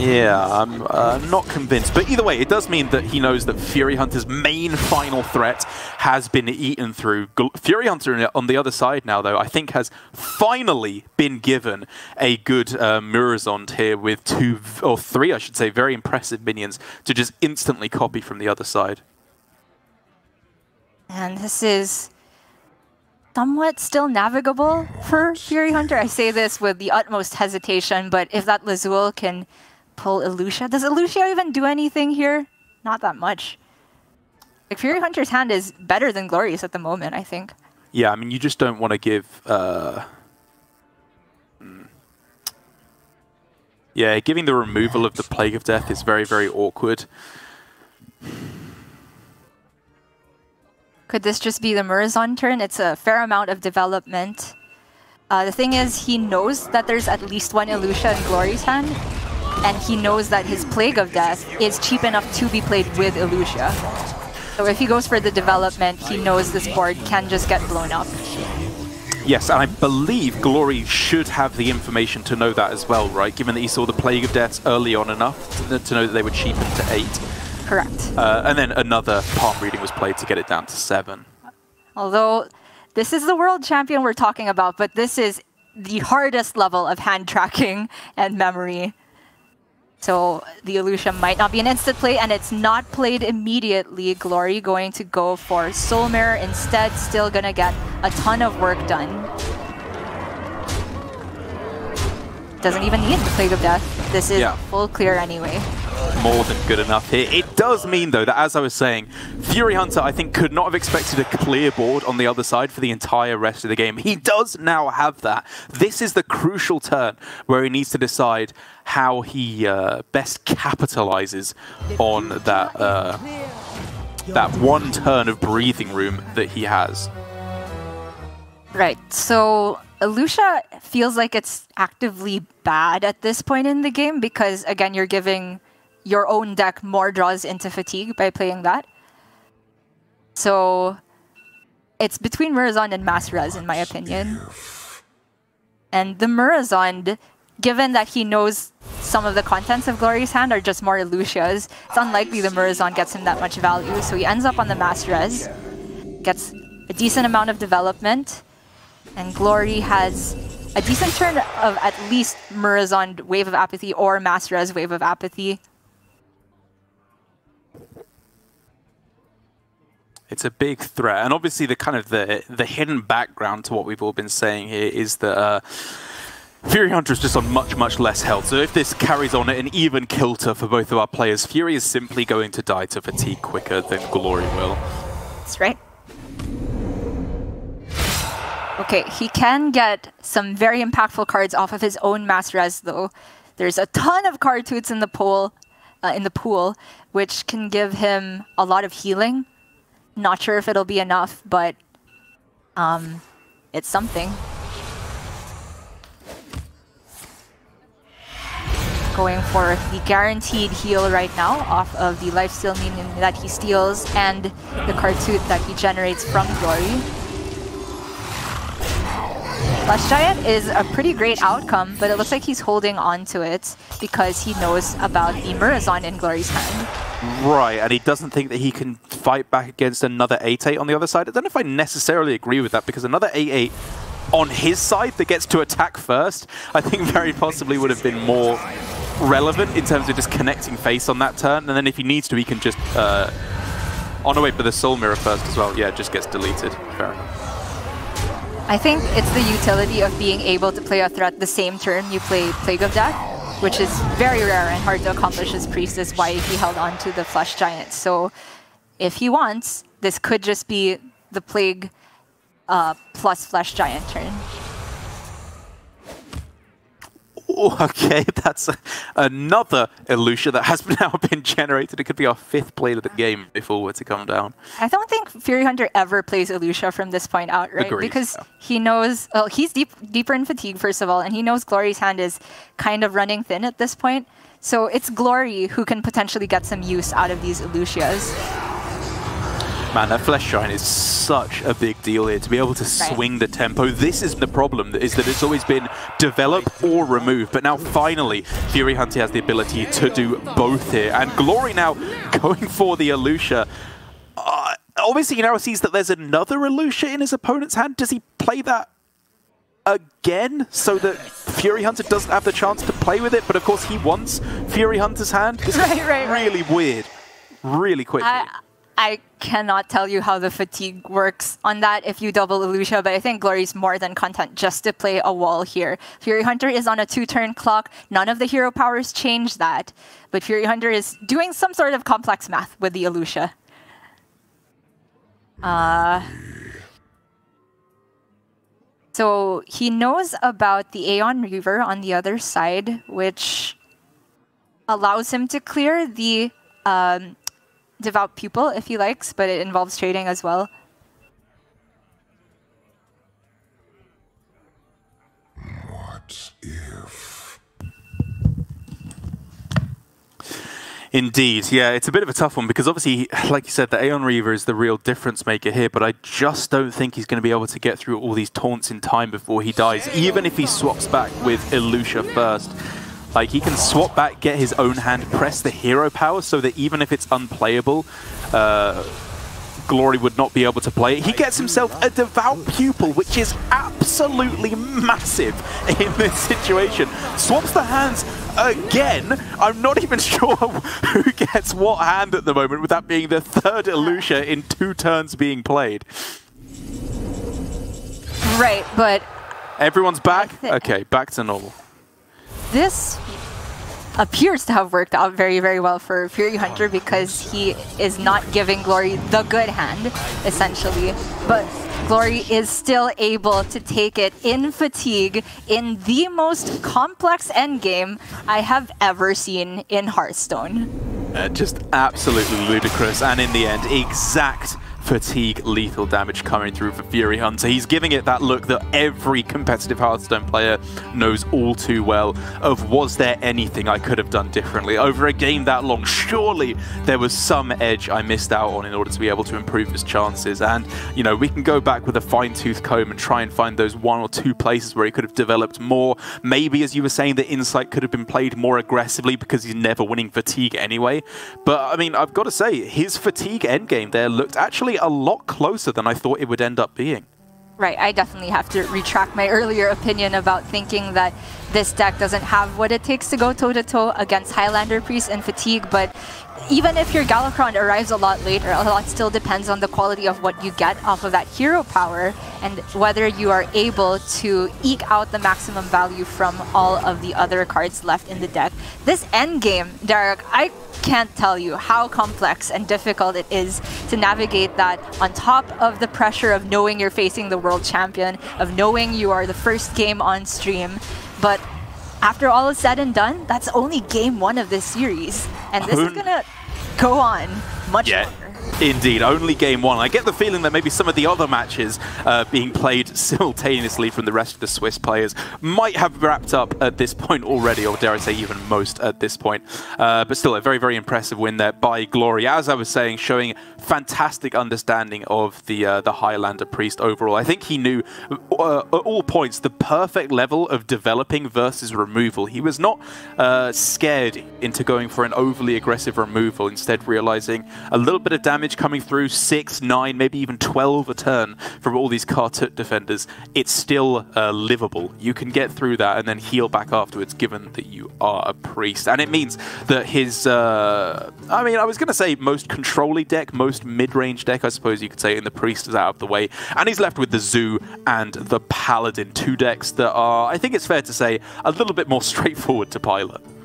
Yeah, I'm uh, not convinced. But either way, it does mean that he knows that Furyhunter's main final threat has been eaten through. Furyhunter on the other side now, though, I think has finally been given a good uh, Murozond here with two, or three, I should say, very impressive minions to just instantly copy from the other side. And this is somewhat still navigable for Furyhunter. I say this with the utmost hesitation, but if that Lazul can pull Illucia, does Illucia even do anything here? Not that much. Like Furyhunter's hand is better than Glory's at the moment, I think. Yeah, I mean, you just don't want to give... Uh... Hmm. Yeah, giving the removal of the Plague of Death is very, very awkward. Could this just be the Murozond turn? It's a fair amount of development. Uh, the thing is, he knows that there's at least one Illucia in Glory's hand, and he knows that his Plague of Death is cheap enough to be played with Illucia. So if he goes for the development, he knows this board can just get blown up. Yes, and I believe Glory should have the information to know that as well, right? Given that he saw the Plague of Deaths early on enough to, to know that they were cheapened to 8. Correct. Uh, and then another palm reading was played to get it down to seven. Although this is the world champion we're talking about, but this is the hardest level of hand tracking and memory. So the Illucia might not be an instant play, and it's not played immediately. Glory going to go for Soul Mirror instead, still gonna get a ton of work done. Doesn't even need the Plague of Death. This is Yeah. full clear anyway. More than good enough here. It does mean, though, that as I was saying, Furyhunter, I think, could not have expected a clear board on the other side for the entire rest of the game. He does now have that. This is the crucial turn where he needs to decide how he uh, best capitalizes on that uh, that one turn of breathing room that he has. Right. So Lucia feels like it's actively bad at this point in the game because again you're giving your own deck more draws into fatigue by playing that. So it's between Murozond and Mass Res in my opinion. And the Murozond, given that he knows some of the contents of Glory's hand are just more Lucia's, it's unlikely the Murozond gets him that much value. So he ends up on the Mass Res, gets a decent amount of development, and Glory has a decent turn of at least Murozond Wave of Apathy or Mass Res Wave of Apathy. It's a big threat, and obviously the kind of the the hidden background to what we've all been saying here is that uh, Furyhunter is just on much much less health. So if this carries on at an even kilter for both of our players, Fury is simply going to die to fatigue quicker than Glory will. That's right. Okay, he can get some very impactful cards off of his own Mass Res though. There's a ton of Khartuts in the pool, uh, in the pool, which can give him a lot of healing. Not sure if it'll be enough, but um, it's something. Going for the guaranteed heal right now off of the lifesteal minion that he steals and the toot that he generates from Glory. Flesh Giant is a pretty great outcome, but it looks like he's holding on to it because he knows about the Murozond in Glory's hand. Right, and he doesn't think that he can fight back against another 8-8 on the other side. I don't know if I necessarily agree with that, because another 8-8 on his side that gets to attack first, I think very possibly would have been more relevant in terms of just connecting face on that turn. And then if he needs to, he can just... Uh, on the way for the Soul Mirror first as well. Yeah, just gets deleted. Fair enough. I think it's the utility of being able to play a threat the same turn you play Plague of Death, which is very rare and hard to accomplish as Priest is why he held on to the Flesh Giant. So if he wants, this could just be the Plague uh, plus Flesh Giant turn. Ooh, okay, [LAUGHS] that's a, another Illucia that has [LAUGHS] now been generated. It could be our fifth play of the game if all were to come down. I don't think Fury Hunter ever plays Illucia from this point out, right? Agreed, because yeah. he knows, well, he's deep, deeper in fatigue, first of all, and he knows Glory's hand is kind of running thin at this point. So it's Glory who can potentially get some use out of these Illucias. Man, that Flesh Giant is such a big deal here, to be able to swing the tempo. This is the problem, is that it's always been develop or remove, but now finally, Furyhunter has the ability to do both here. And Glory now [LAUGHS] going for the Illucia. Uh, obviously, he now sees that there's another Illucia in his opponent's hand. Does he play that again so that Furyhunter doesn't have the chance to play with it? But of course, he wants Furyhunter's hand. This [LAUGHS] Right, is right, right. really weird. Really quickly. I, I cannot tell you how the fatigue works on that if you double Illucia, but I think Glory's more than content just to play a wall here. Furyhunter is on a two-turn clock. None of the hero powers change that, but Furyhunter is doing some sort of complex math with the Illucia. Uh, so he knows about the Aeon Reaver on the other side, which allows him to clear the um, devout pupil if he likes, but it involves trading as well. What if? Indeed, yeah, it's a bit of a tough one because obviously, like you said, the Aeon Reaver is the real difference maker here, but I just don't think he's going to be able to get through all these taunts in time before he dies, even if he swaps back with Illucia first. Like, he can swap back, get his own hand, press the hero power so that even if it's unplayable, uh, Glory would not be able to play it. He gets himself a Devout Pupil, which is absolutely massive in this situation. Swaps the hands again. I'm not even [LAUGHS] sure who gets what hand at the moment, with that being the third Illucia in two turns being played. Right, but... Everyone's back? Okay, back to normal. This appears to have worked out very, very well for Furyhunter because he is not giving Glory the good hand, essentially. But Glory is still able to take it in fatigue in the most complex endgame I have ever seen in Hearthstone. Uh, just absolutely ludicrous, and in the end, exact fatigue lethal damage coming through for Furyhunter. He's giving it that look that every competitive Hearthstone player knows all too well of was there anything I could have done differently over a game that long? Surely there was some edge I missed out on in order to be able to improve his chances. And, you know, we can go back with a fine-tooth comb and try and find those one or two places where he could have developed more. Maybe, as you were saying, the Insight could have been played more aggressively because he's never winning fatigue anyway. But, I mean, I've got to say, his fatigue endgame there looked actually a lot closer than I thought it would end up being. Right, I definitely have to retract my earlier opinion about thinking that this deck doesn't have what it takes to go toe-to-toe -to -toe against Highlander Priest and Fatigue, but even if your Galakrond arrives a lot later, a lot still depends on the quality of what you get off of that hero power and whether you are able to eke out the maximum value from all of the other cards left in the deck. This endgame, Derek, I can't tell you how complex and difficult it is to navigate that on top of the pressure of knowing you're facing the world champion, of knowing you are the first game on stream. But after all is said and done, that's only game one of this series. And this is going to go on much yeah. longer. Indeed, only game one. I get the feeling that maybe some of the other matches uh, being played [LAUGHS] simultaneously from the rest of the Swiss players might have wrapped up at this point already, or dare I say even most at this point. Uh, but still, a very, very impressive win there by Glory. As I was saying, showing fantastic understanding of the uh, the Highlander Priest overall. I think he knew uh, at all points the perfect level of developing versus removal. He was not uh, scared into going for an overly aggressive removal, instead realizing a little bit of damage coming through, 6, 9, maybe even 12 a turn from all these Khartut defenders, it's still uh, livable. You can get through that and then heal back afterwards, given that you are a priest. And it means that his, uh, I mean, I was going to say most controlly deck, most mid-range deck, I suppose you could say, in the priest is out of the way. And he's left with the Zoo and the Paladin, two decks that are, I think it's fair to say, a little bit more [LAUGHS] straightforward to pilot.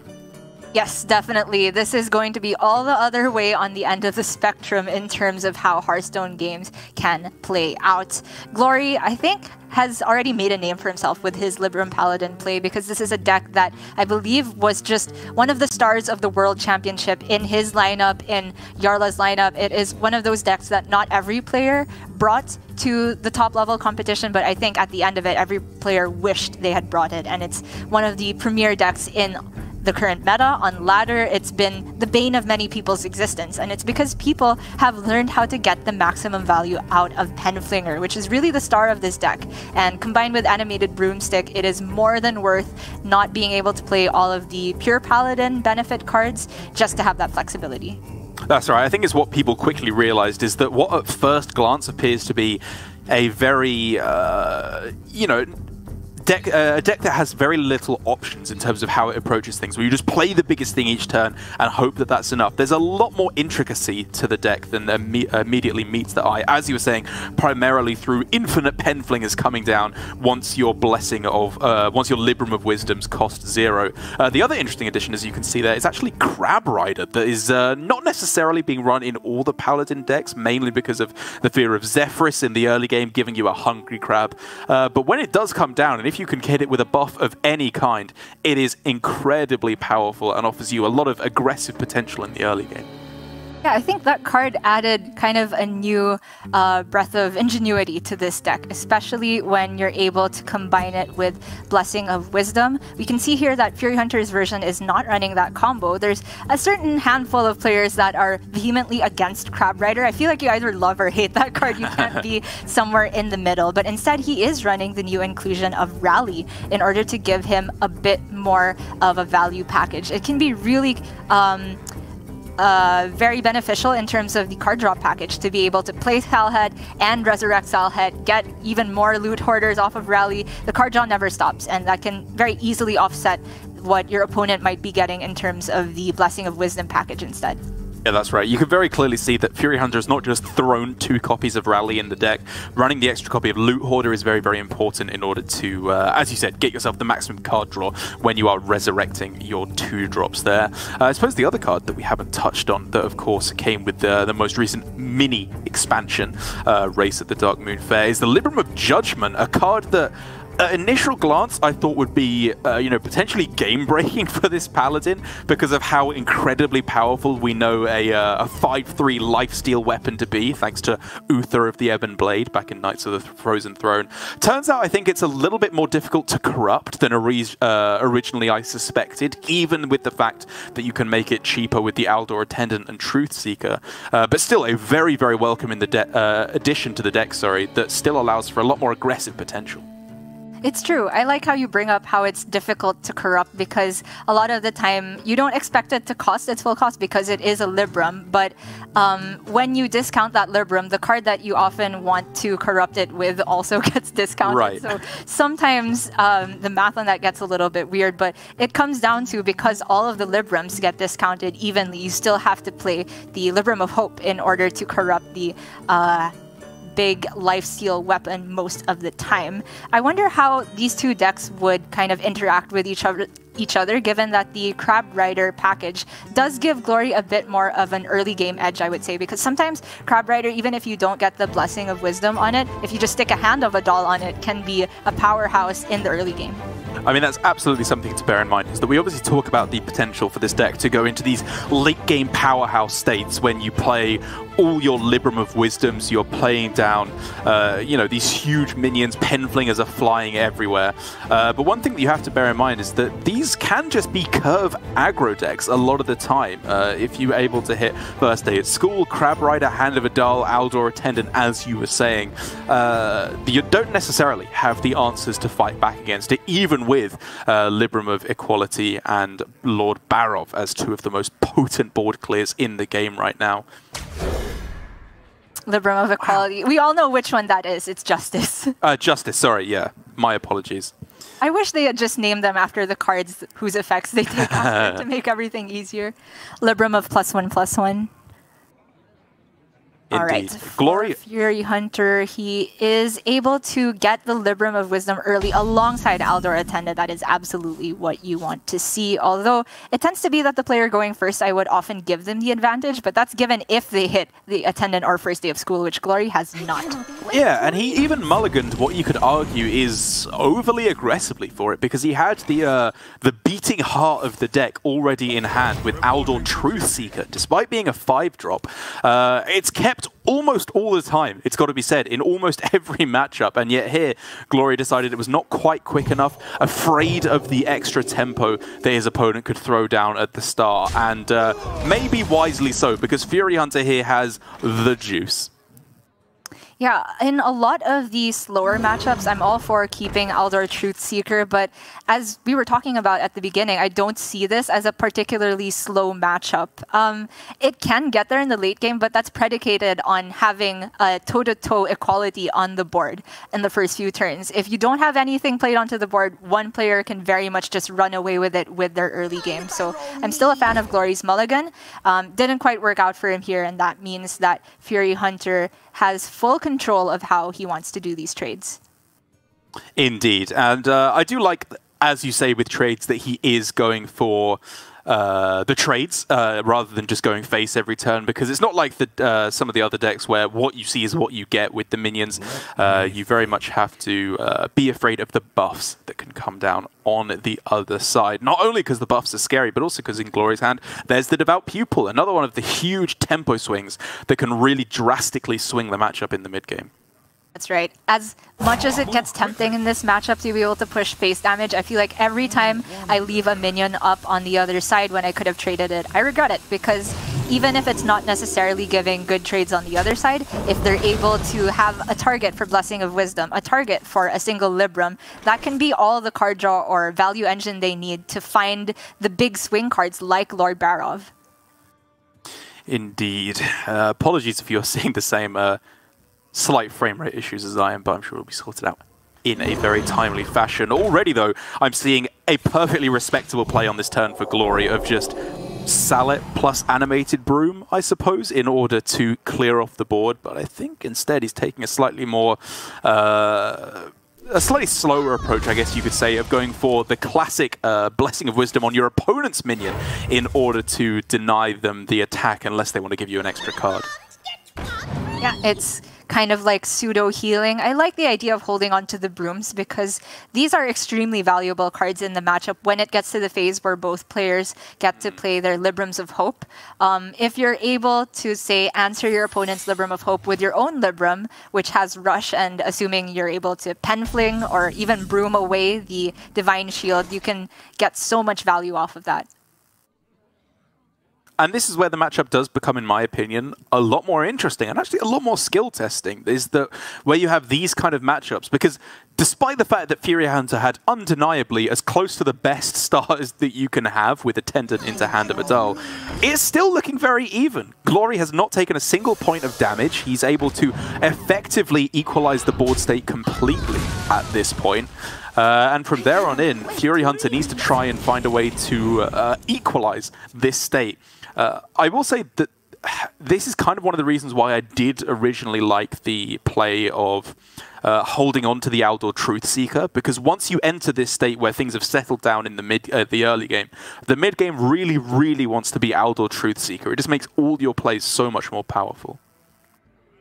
Yes, definitely. This is going to be all the other way on the end of the spectrum in terms of how Hearthstone games can play out. Glory, I think, has already made a name for himself with his Libram Paladin play because this is a deck that I believe was just one of the stars of the World Championship in his lineup, in Yarla's lineup. It is one of those decks that not every player brought to the top level competition, but I think at the end of it, every player wished they had brought it. And it's one of the premier decks in the current meta on ladder, it's been the bane of many people's existence. And it's because people have learned how to get the maximum value out of Penflinger, which is really the star of this deck. And combined with Animated Broomstick, it is more than worth not being able to play all of the pure Paladin benefit cards just to have that flexibility. That's right. I think it's what people quickly realized is that what at first glance appears to be a very, uh, you know, deck, uh, a deck that has very little options in terms of how it approaches things, where you just play the biggest thing each turn and hope that that's enough. There's a lot more intricacy to the deck than imme immediately meets the eye. As you were saying, primarily through infinite penflingers coming down once your blessing of, uh, once your Libram of Wisdoms cost zero. Uh, the other interesting addition, as you can see there, is actually Crab Rider that is uh, not necessarily being run in all the Paladin decks, mainly because of the fear of Zephyrus in the early game giving you a hungry crab. Uh, but when it does come down, and if if you can hit it with a buff of any kind, it is incredibly powerful and offers you a lot of aggressive potential in the early game. Yeah, I think that card added kind of a new uh, breath of ingenuity to this deck, especially when you're able to combine it with Blessing of Wisdom. We can see here that Furyhunter's version is not running that combo. There's a certain handful of players that are vehemently against Crab Rider. I feel like you either love or hate that card. You can't be [LAUGHS] somewhere in the middle. But instead, he is running the new inclusion of Rally in order to give him a bit more of a value package. It can be really um, uh, very beneficial in terms of the card drop package to be able to play Salhet and resurrect Salhet, get even more loot hoarders off of Rally. The card draw never stops, and that can very easily offset what your opponent might be getting in terms of the Blessing of Wisdom package instead. Yeah, that's right. You can very clearly see that Furyhunter has not just thrown two copies of Rally in the deck. Running the extra copy of Loot Hoarder is very, very important in order to, uh, as you said, get yourself the maximum card draw when you are resurrecting your two drops there. Uh, I suppose the other card that we haven't touched on, that of course came with the, the most recent mini expansion uh, race at the Darkmoon Faire is the Libram of Judgment, a card that at initial glance, I thought would be, uh, you know, potentially game-breaking [LAUGHS] for this Paladin because of how incredibly powerful we know a a 5-3 uh, lifesteal weapon to be, thanks to Uther of the Ebon Blade back in Knights of the Frozen Throne. Turns out I think it's a little bit more difficult to corrupt than uh, originally I suspected, even with the fact that you can make it cheaper with the Aldor Attendant and Truth Seeker. Uh, but still a very, very welcome in the uh, addition to the deck, sorry, that still allows for a lot more aggressive potential. It's true. I like how you bring up how it's difficult to corrupt because a lot of the time you don't expect it to cost its full cost because it is a Libram. But um, when you discount that Libram, the card that you often want to corrupt it with also [LAUGHS] gets discounted. Right. So sometimes um, the math on that gets a little bit weird, but it comes down to because all of the Librams get discounted evenly, you still have to play the Libram of Hope in order to corrupt the uh, big lifesteal weapon most of the time. I wonder how these two decks would kind of interact with each other each other, given that the Crab Rider package does give Glory a bit more of an early game edge, I would say, because sometimes Crab Rider, even if you don't get the Blessing of Wisdom on it, if you just stick a Hand of A'dal on it, can be a powerhouse in the early game. I mean, that's absolutely something to bear in mind, is that we obviously talk about the potential for this deck to go into these late game powerhouse states when you play all your Libram of Wisdoms, you're playing down, uh, you know, these huge minions, Penflingers are flying everywhere. Uh, but one thing that you have to bear in mind is that these can just be curve aggro decks a lot of the time. Uh, if you're able to hit First Day at School, Crab Rider, Hand of A'dal, Aldor Attendant, as you were saying, uh, you don't necessarily have the answers to fight back against it, even with uh, Libram of Equality and Lord Barov as two of the most potent board clears in the game right now. Libram of Equality. Wow. We all know which one that is. It's Justice. Uh, Justice, sorry, yeah. My apologies. I wish they had just named them after the cards whose effects they take [LAUGHS] to make everything easier. Libram of plus one, plus one. Indeed. All right. Glory. Furyhunter, he is able to get the Libram of Wisdom early alongside Aldor Attendant. That is absolutely what you want to see. Although it tends to be that the player going first, I would often give them the advantage, but that's given if they hit the Attendant or first day of school, which Glory has not. [LAUGHS] Yeah, and he even mulliganed what you could argue is overly aggressively for it because he had the uh, the beating heart of the deck already in hand with Aldor Truth Seeker. Despite being a five drop, uh, it's kept almost all the time, it's got to be said, in almost [LAUGHS] every matchup. And yet here, Glory decided it was not quite quick enough, afraid of the extra tempo that his opponent could throw down at the start. And uh, maybe wisely so, because Furyhunter here has the juice. Yeah, in a lot of these slower matchups, I'm all for keeping Aldor Truth Seeker, but as we were talking about at the beginning, I don't see this as a particularly slow matchup. Um, it can get there in the late game, but that's predicated on having a toe-to-toe -to -toe equality on the board in the first few turns. If you don't have anything played onto the board, one player can very much just run away with it with their early game. So I'm still a fan of Glory's Mulligan. Um, didn't quite work out for him here, and that means that Furyhunter has full control of how he wants to do these trades. Indeed, and uh, I do like as you say with trades, that he is going for uh, the trades uh, rather than just going face every turn because it's not like the uh, some of the other decks where what you see is what you get with the minions. Uh, you very much have to uh, be afraid of the buffs that can come down on the other side. Not only because the buffs are scary, but also because in Glory's hand, there's the Devout Pupil, another one of the huge tempo swings that can really drastically swing the matchup in the mid game. That's right. As much as it gets tempting in this matchup to be able to push face damage, I feel like every time I leave a minion up on the other side when I could have traded it, I regret it because even if it's not necessarily giving good trades on the other side, if they're able to have a target for Blessing of Wisdom, a target for a single Libram, that can be all the card draw or value engine they need to find the big swing cards like Lord Barov. Indeed. Uh, apologies if you're [LAUGHS] seeing the same uh, slight frame rate issues as I am, but I'm sure it'll be sorted out in a very timely fashion. Already, though, I'm seeing a perfectly respectable play on this turn for Glory of just Salhet plus animated broom, I suppose, in order to clear off the board. But I think instead he's taking a slightly more... Uh, a slightly slower approach, I guess you could say, of going for the classic uh, Blessing of Wisdom on your opponent's minion in order to deny them the attack unless they want to give you an extra card. Yeah, it's kind of like pseudo healing. I like the idea of holding on to the brooms because these are extremely valuable cards in the matchup when it gets to the phase where both players get to play their Librams of Hope. Um, if you're able to, say, answer your opponent's Libram of Hope with your own Libram, which has Rush, and assuming you're able to pen fling or even broom away the Divine Shield, you can get so much value off of that. And this is where the matchup does become, in my opinion, a lot more interesting and actually a lot more skill testing. Is that where you have these kind of matchups? Because despite the fact that Furyhunter had undeniably as close to the best [LAUGHS] stars that you can have with Attendant into Hand of A'dal, it's still looking very even. Glory has not taken a single point of damage. He's able to effectively equalize the board state completely at this point. Uh, and from there on in, Furyhunter needs to try and find a way to uh, equalize this state. Uh, I will say that this is kind of one of the reasons why I did originally like the play of uh, holding on to the Aldor Truth Seeker, because once you enter this state where things have settled down in the mid, uh, the early game, the mid game really, really wants to be Aldor Truth Seeker. It just makes all your plays so much more powerful.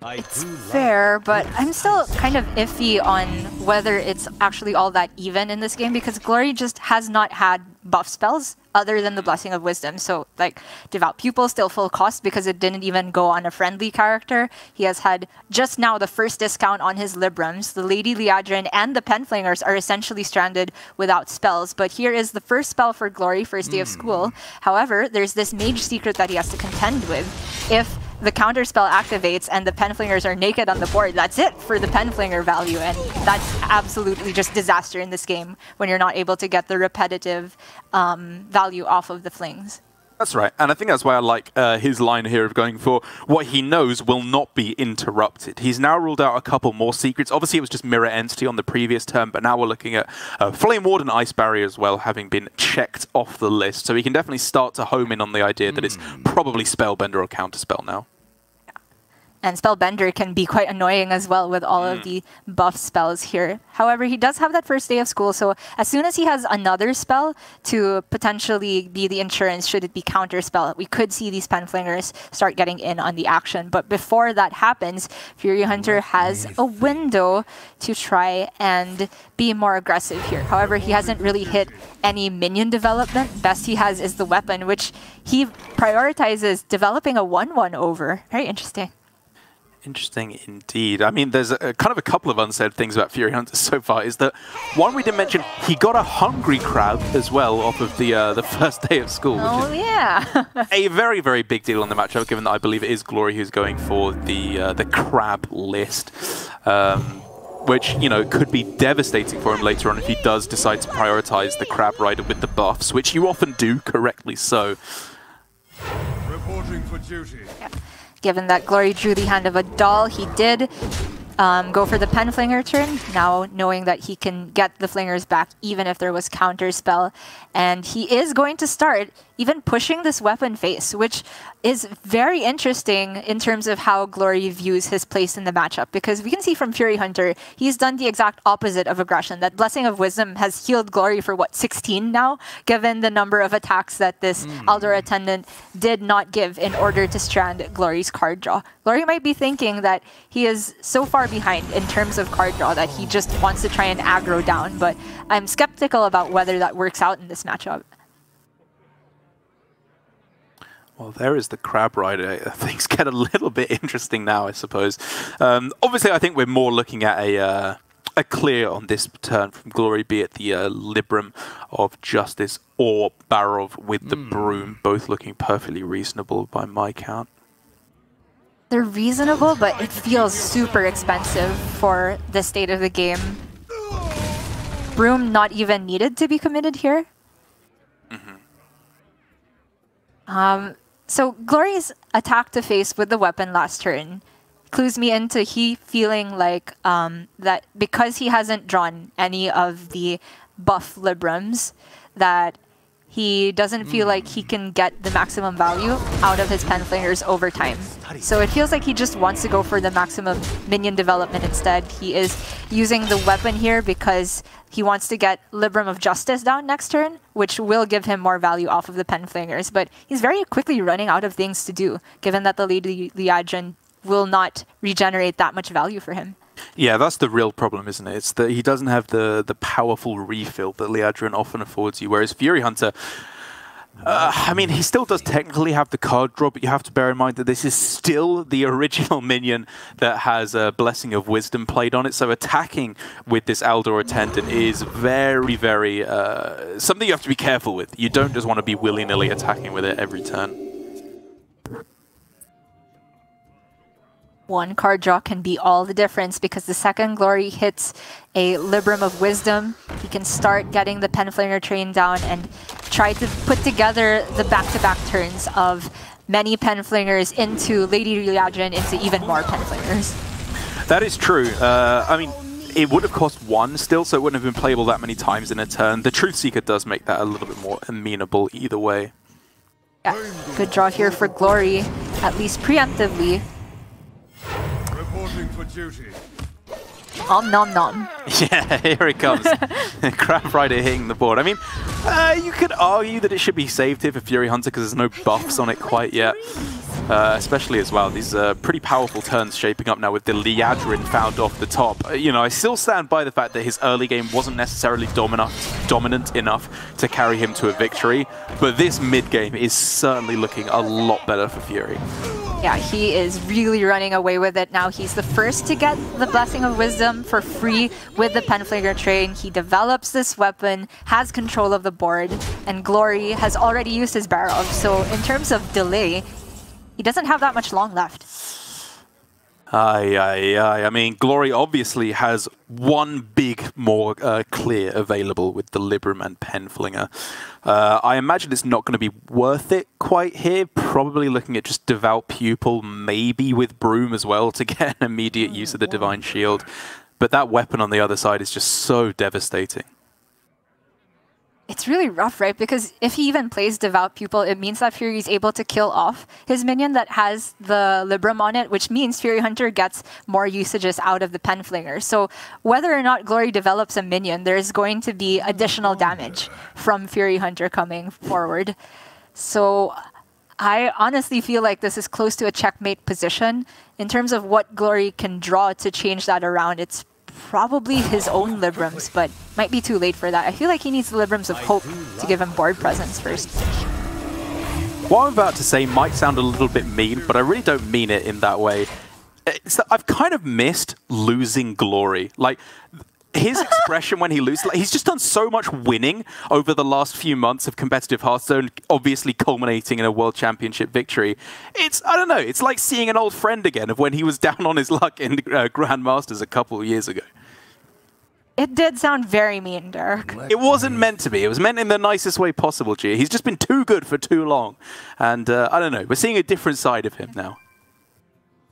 It's fair, but I'm still kind of iffy on whether it's actually all that even in this game because Glory just has not had buff spells other than the Blessing of Wisdom. So, like, Devout Pupil still full cost because it didn't even go on a friendly character. He has had just now the first discount on his Librams. The Lady Liadrin and the Penflingers are essentially stranded without spells. But here is the first spell for Glory, first day of school. Hmm. However, there's this Mage Secret that he has to contend with. If the counter spell activates and the penflingers are naked on the board, that's it for the penflinger value. And that's absolutely just disaster in this game when you're not able to get the repetitive um, value off of the flings. That's right, and I think that's why I like uh, his line here of going for what he knows will not be interrupted. He's now ruled out a couple more secrets. Obviously, it was just Mirror Entity on the previous turn, but now we're looking at uh, Flame Ward and Ice Barrier as well, having been checked off the list. So he can definitely start to home in on the idea that it's hmm. probably Spellbender or Counterspell now. And Spellbender can be quite annoying as well with all mm. of the buff spells here. However, he does have that first day of school, so as soon as he has another spell to potentially be the insurance should it be counter spell, we could see these penflingers start getting in on the action. But before that happens, Furyhunter has a window to try and be more aggressive here. However, he hasn't really hit any minion development. Best he has is the weapon, which he prioritizes developing a 1-1 over. Very interesting. Interesting indeed. I mean, there's a, kind of a couple of unsaid things about Furyhunter so far. Is that one we didn't mention? He got a hungry crab as well off of the uh, the [LAUGHS] first day of school. Oh yeah. a very very big deal on the matchup, given that I believe it is Glory who's going for the uh, the crab list. Um, which, you know, could be devastating for him later on if he does decide to prioritize the Crab Rider with the buffs, which you often do, correctly so. Reporting for duty. Yeah. Given that Glory drew the Hand of A'dal, he did um, go for the pen flinger turn, now knowing that he can get the flingers back even if there was counter spell. And he is going to start even pushing this weapon face, which is very interesting in terms of how Glory views his place in the matchup because we can see from Furyhunter, he's done the exact opposite of aggression. That Blessing of Wisdom has healed Glory for what, 16 now, given the number of attacks that this mm. Aldor Attendant did not give in order to strand Glory's card draw. Glory might be thinking that he is so far behind in terms of card draw that he just wants to try and aggro down, but I'm skeptical about whether that works out in this matchup. Well, there is the crab rider. [LAUGHS] Things get a little bit interesting now, I suppose. Um, obviously, I think we're more looking at a uh, a clear on this turn from Glory, be it the uh, Libram of Justice or Barov with the mm. Broom, both looking perfectly reasonable by my count. They're reasonable, but it feels super expensive for the state of the game. Broom not even needed to be committed here. Mm -hmm. Um, so Glory's attack to face with the weapon last turn clues me into he feeling like um, that because he hasn't drawn any of the buff Librams, that he doesn't feel like he hmm. can get the maximum value out of his pen Penflingers over time. So it feels like he just wants to go for the maximum minion development instead. He is using the weapon here because he wants to get Libram of Justice down next turn, which will give him more value off of the Penflingers. But he's very quickly running out of things to do, given that the Lady Liadrin will not regenerate that much value for him. Yeah, that's the real problem, isn't it? It's that he doesn't have the the powerful refill that Liadrin often affords you, whereas Furyhunter. Uh, I mean, he still does technically have the card draw, but you have to bear in mind that this is still the [LAUGHS] original minion that has a Blessing of Wisdom played on it. So attacking with this Aldor Attendant is very, very uh, something you have to be careful with. You don't just want to be willy-nilly attacking with it every turn. One card draw can be all the difference because the second Glory hits a Libram of Wisdom, he can start getting the Penflinger train down and try to put together the back-to-back -back turns of many Penflingers into Lady Liadrin into even more Penflingers. That is true. Uh, I mean, it would have cost one still, so it wouldn't have been playable that many times in a turn. The Truth Seeker does make that a little bit more amenable either way. Yeah, good draw here for Glory, at least preemptively. Reporting for duty. Om nom nom. [LAUGHS] Yeah, here it comes. [LAUGHS] [LAUGHS] Crab Rider hitting the board. I mean, uh, you could argue that it should be saved here for Fury Hunter because there's no buffs on it quite yet. Uh, especially as well, these uh, pretty powerful turns shaping up now with the Liadrin found off the top. Uh, you know, I still stand by the fact that his early game wasn't necessarily dominant, dominant enough to carry him to a victory, but this mid game is certainly looking a lot better for Fury. Yeah, he is really running away with it now. He's the first to get the Blessing of Wisdom for free with the Penflinger train. He develops this weapon, has control of the board, and Glory has already used his barrel. So in terms of delay, he doesn't have that much long left. Aye, aye, aye. I mean, Glory obviously has one big more uh, clear available with the Libram and Penflinger. Uh, I imagine it's not going to be worth it quite here. Probably looking at just Devout Pupil, maybe with Broom as well to [LAUGHS] get an immediate use of the Divine Shield. But that weapon on the other side is just so devastating it's really rough, right? Because if he even plays Devout Pupil, it means that Fury is able to kill off his minion that has the Libram on it, which means Fury Hunter gets more usages out of the Penflinger. So whether or not Glory develops a minion, there's going to be additional oh, damage from Fury Hunter coming forward. So I honestly feel like this is close to a checkmate position. In terms of what Glory can draw to change that around, it's probably his own Librams, but might be too late for that. I feel like he needs the Librams of Hope to give him board presence first. What I'm about to say might sound a little bit mean, but I really don't mean it in that way. It's I've kind of missed losing glory. Like, his [LAUGHS] expression when he loses, like, he's just done so much winning over the last few months of competitive Hearthstone, obviously culminating in a World Championship victory. It's, I don't know, it's like seeing an old friend again of when he was [LAUGHS] down on his luck in uh, Grandmasters a couple of years ago. It did sound very mean, Derek. It wasn't meant to be. It was meant in the nicest way possible, G. He's just been too good for too long. And uh, I don't know, we're seeing a different side of him now.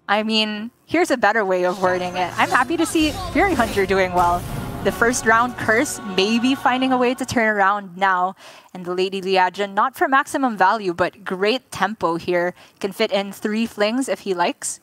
I mean, here's a better way of wording it. I'm happy to see Fury Hunter doing well. the first round curse, maybe finding a way to turn around now. And the Lady Liadrin, not for maximum value, but great tempo here. Can fit in three flings if he likes.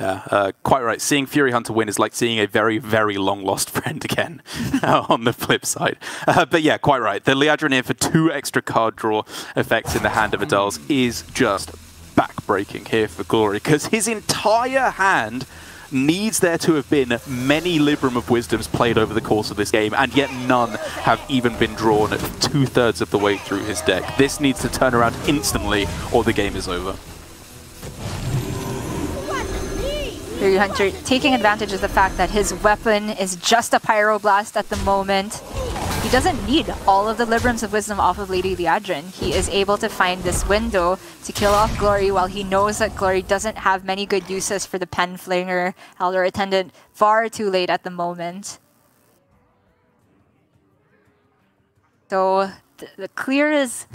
Yeah, uh, quite right. Seeing Fury Hunter win is like seeing a very, very long lost [LAUGHS] friend again [LAUGHS] on the flip side. Uh, but yeah, quite right. The Liadrin here for two extra card draw effects in the Hand of A'dals is just backbreaking here for Glory because his entire hand needs there to have been many Libram of Wisdoms played over the course of this game, and yet none have even been drawn two-thirds of the way through his deck. This needs to turn around instantly, or the game is over. Hunter taking advantage of the fact that his weapon is just a Pyroblast at the moment. He doesn't need all of the Librams of Wisdom off of Lady Liadrin. He is able to find this window to kill off Glory while he knows that Glory doesn't have many good uses for the Pen Flinger. Aldor Attendant far too late at the moment. So the clear is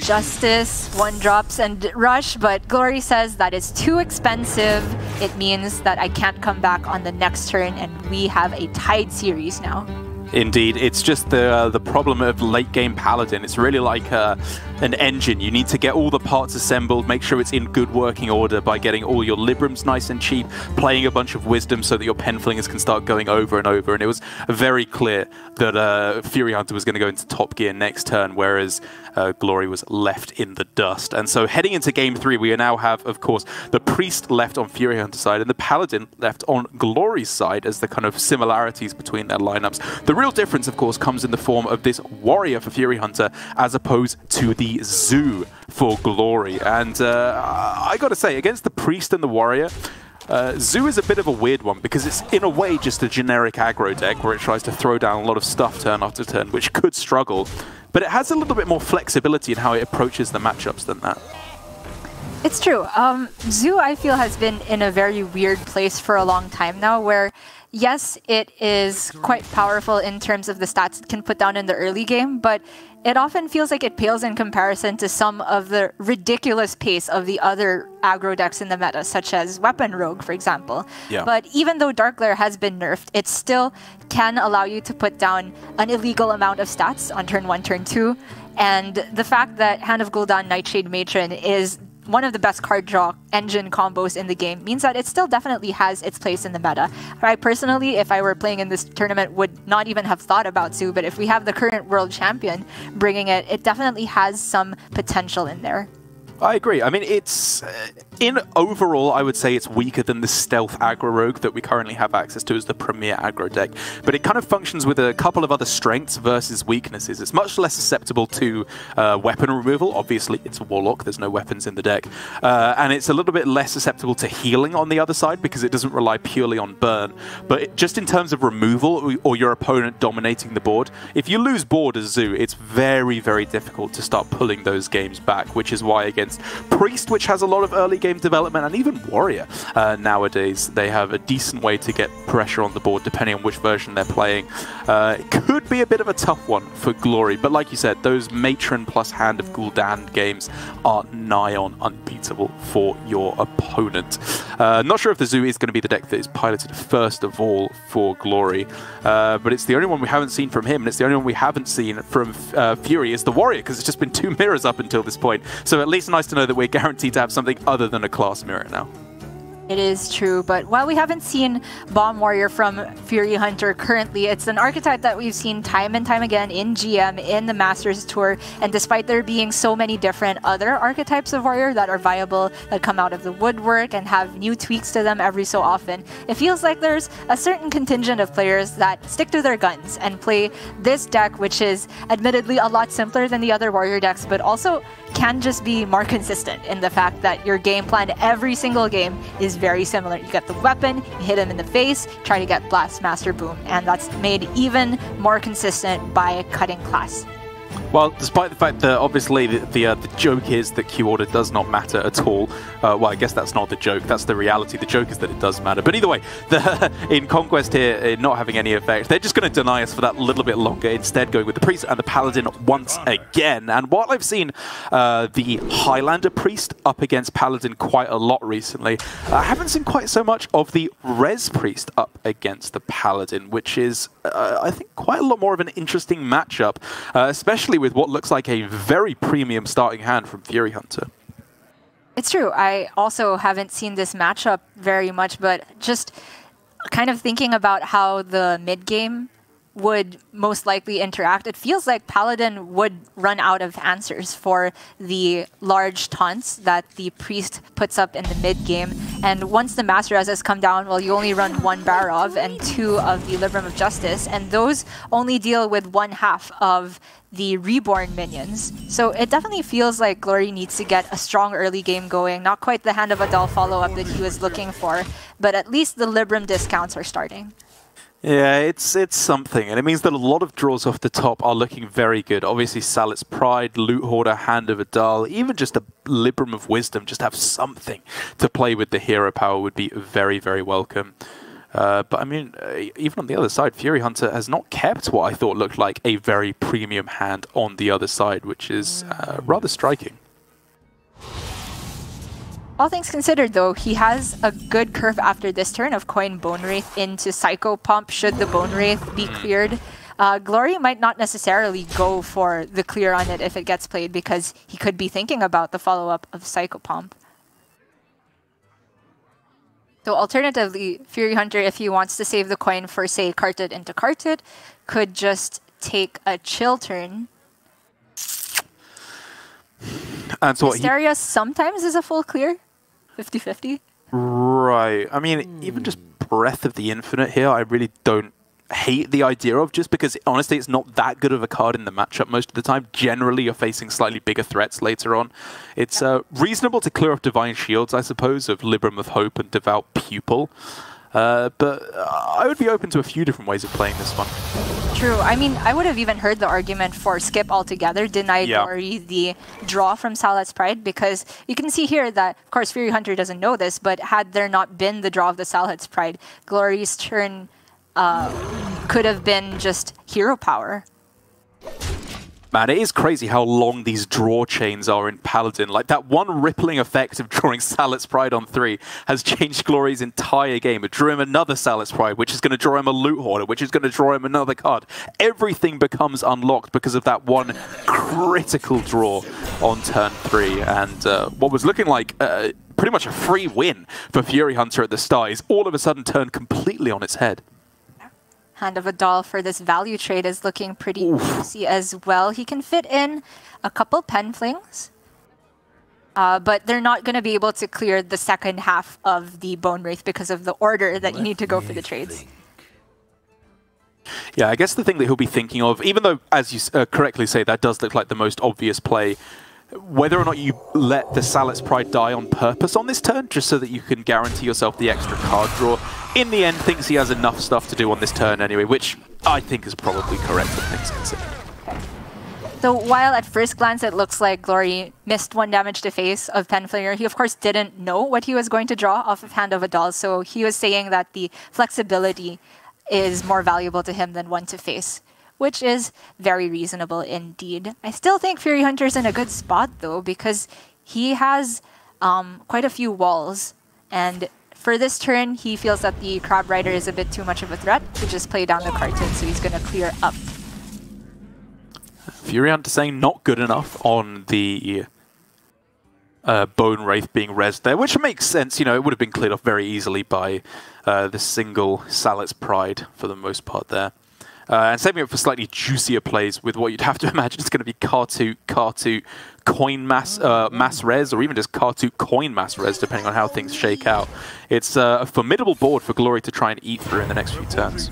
Justice, one drops and rush, but Glory says that is too expensive. It means that I can't come back on the next turn and we have a tied series now. Indeed, it's just the uh, the problem of late game Paladin. It's really like uh, an engine. You need to get all the parts assembled, make sure it's in good working order by getting all your Librams nice and cheap, playing a bunch of Wisdom so that your Penflingers can start going over and over. And it was very clear that uh, Fury Hunter was going to go into top gear next turn, whereas uh, Glory was left in the dust. And so heading into game three, we now have, of course, the Priest left on Fury Hunter's side and the Paladin left on Glory's side as the kind of similarities between their lineups. The real difference, of course, comes in the form of this Warrior for Fury Hunter as opposed to the Zoo for Glory. And uh, I gotta say, against the Priest and the Warrior, uh, Zoo is a bit of a weird one because it's in a way just a generic aggro deck where it tries to throw down a lot of stuff turn after turn, which could struggle. But it has a little bit more flexibility in how it approaches the matchups than that. It's true. Um, Zoo, I feel, has been in a very weird place for a long time now where yes, it is quite powerful in terms of the stats it can put down in the early game, but it often feels like it pales in comparison to some of the ridiculous pace of the other aggro decks in the meta, such as Weapon Rogue, for example. Yeah. But even though Darkglare has been nerfed, it still can allow you to put down an illegal amount of stats on turn 1, turn 2. And the fact that Hand of Gul'dan Nightshade Matron is one of the best card draw engine combos in the game means that it still definitely has its place in the meta. I personally, if I were playing in this tournament, would not even have thought about Zoo, but if we have the current world champion bringing it, it definitely has some potential in there. I agree. I mean, it's uh, in overall, I would say it's weaker than the stealth aggro rogue that we currently have access to as the premier aggro deck. But it kind of functions with a couple of other strengths versus weaknesses. It's much less susceptible to uh, weapon removal. Obviously, it's a warlock. There's no weapons in the deck, uh, and it's a little bit less susceptible to healing on the other side because it doesn't rely purely on burn. But it, just in terms of removal or your opponent dominating the board, if you lose board as Zoo, it's very, very difficult to start pulling those games back. Which is why against Priest, which has a lot of early game development, and even Warrior uh, nowadays. They have a decent way to get pressure on the board depending on which version they're playing. Uh, it could be a bit of a tough one for Glory, but like you said, those Matron plus Hand of Gul'dan games are nigh on unbeatable for your opponent. Uh, not sure if the Zoo is going to be the deck that is piloted first of all for Glory, uh, but it's the only one we haven't seen from him, and it's the only one we haven't seen from uh, Fury is the Warrior, because it's just been two [LAUGHS] mirrors up until this point. So at least nice to know that we're guaranteed to have something other than a class mirror now. It is true, but while we haven't seen Bomb Warrior from Fury Hunter currently, it's an archetype that we've seen time and time again in GM, in the Masters Tour, and despite there being so many different other archetypes of Warrior that are viable, that come out of the woodwork and have new tweaks to them every so often, it feels like there's a certain contingent of players that stick to their guns and play this deck, which is admittedly a lot simpler than the other Warrior decks, but also can just be more consistent in the fact that your game plan every single game is very similar. You get the weapon, you hit him in the face, try to get Blast Master Boom, and that's made even more consistent by cutting class. Well, despite the fact that obviously the the, uh, the joke is that queue order does not matter at all. Uh, well, I guess that's not the joke. That's the reality. The joke is that it does matter. But either way, the, [LAUGHS] in Conquest here, not having any effect, they're just going to deny us for that little bit longer. Instead, going with the Priest and the Paladin once again. And while I've seen uh, the Highlander Priest up against Paladin quite a lot recently, I haven't seen quite so much of the Res Priest up against the Paladin, which is, uh, I think, quite a lot more of an interesting matchup, uh, especially with what looks like a very premium starting hand from Fury Hunter. It's true. I also haven't seen this matchup very much, but just kind of thinking about how the mid game would most likely interact, it feels like Paladin would run out of answers for the large taunts that the Priest puts up in the mid game. And once the Master has come down, well, you only run one Barov and two of the Libram of Justice, and those only deal with one half of the reborn minions. So it definitely feels like Glory needs to get a strong early game going. Not quite the Hand of A'dal follow-up that he was looking for, but at least the Libram discounts are starting. Yeah, it's it's something, and it means that a lot of draws off the top are looking very good. Obviously, Salhet's Pride, Loot Hoarder, Hand of a A'dal, even just a Libram of Wisdom, just have something to play with the hero power would be very, very welcome. Uh, but I mean, uh, even on the other side, Fury Hunter has not kept what I thought looked like a very premium hand on the other side, which is uh, rather striking. All things considered, though, he has a good curve after this turn of Coin Bone Wraith into Psychopomp should the Bone Wraith be cleared. Uh, Glory might not necessarily go for the clear on it if it gets played because he could be thinking about the follow-up of Psychopomp. So alternatively, Fury Hunter, if he wants to save the coin for, say, Khartut into Khartut, could just take a chill turn. And so Hysteria sometimes is a full clear, 50-50. Right. I mean, even just Breath of the Infinite here, I really don't hate the idea of just because honestly it's not that good of a card in the matchup most of the time. Generally you're facing slightly bigger threats later on. It's uh, reasonable to clear off Divine Shields, I suppose, of Libram of Hope and Devout Pupil. Uh, but I would be open to a few different ways of playing this one. True. I mean, I would have even heard the argument for skip altogether, deny yeah. The draw from Salhet's Pride, because you can see here that, of course, Fury Hunter doesn't know this, but had there not been the draw of the Salhet's Pride, Glory's turn uh, could have been just hero power. Man, it is crazy how long these draw chains are in Paladin. Like, that one rippling effect of drawing [LAUGHS] Salhet's Pride on three has changed Glory's entire game. It drew him another Salhet's Pride, which is going to draw him a Loot Hoarder, which is going to draw him another card. Everything becomes unlocked because of that one critical draw on turn three. And uh, what was looking like uh, pretty much a free win for Fury Hunter at the start is all of a sudden turned completely on its head. Hand of A'dal for this value trade is looking pretty juicy as well. He can fit in a couple pen flings. Uh, but they're not going to be able to clear the second half of the Bone Wraith because of the order that you need to go for the trades. Yeah, I guess the thing that he'll be thinking of, even though, as you uh, correctly say, that does look like the most obvious play, whether or not you let the Salhet's Pride die on purpose on this turn, just so that you can guarantee yourself the extra card draw, in the end thinks he has enough stuff to do on this turn anyway, which I think is probably correct all things considered. So while at first glance it looks like Glory missed one damage to face of Penflinger, he of course didn't know what he was going to draw off of Hand of A'dal, so he was saying that the flexibility is more valuable to him than one to face which is very reasonable indeed. I still think Fury Hunter's in a good spot though, because he has um, quite a few walls, and for this turn, he feels that the Crab Rider is a bit too much of a threat to just play down the Khartut, so he's going to clear up. Fury Hunter saying not good enough on the uh, Bone Wraith being res there, which makes sense. You know, it would have been cleared off very easily by uh, the single Salhet's Pride for the most part there. Uh, and saving it for slightly juicier plays with what you'd have to [LAUGHS] imagine is going to be Khartut, Khartut, coin mass uh, mass res, or even just Khartut coin mass res, depending on how things shake out. It's uh, a formidable board for Glory to try and eat through in the next few turns.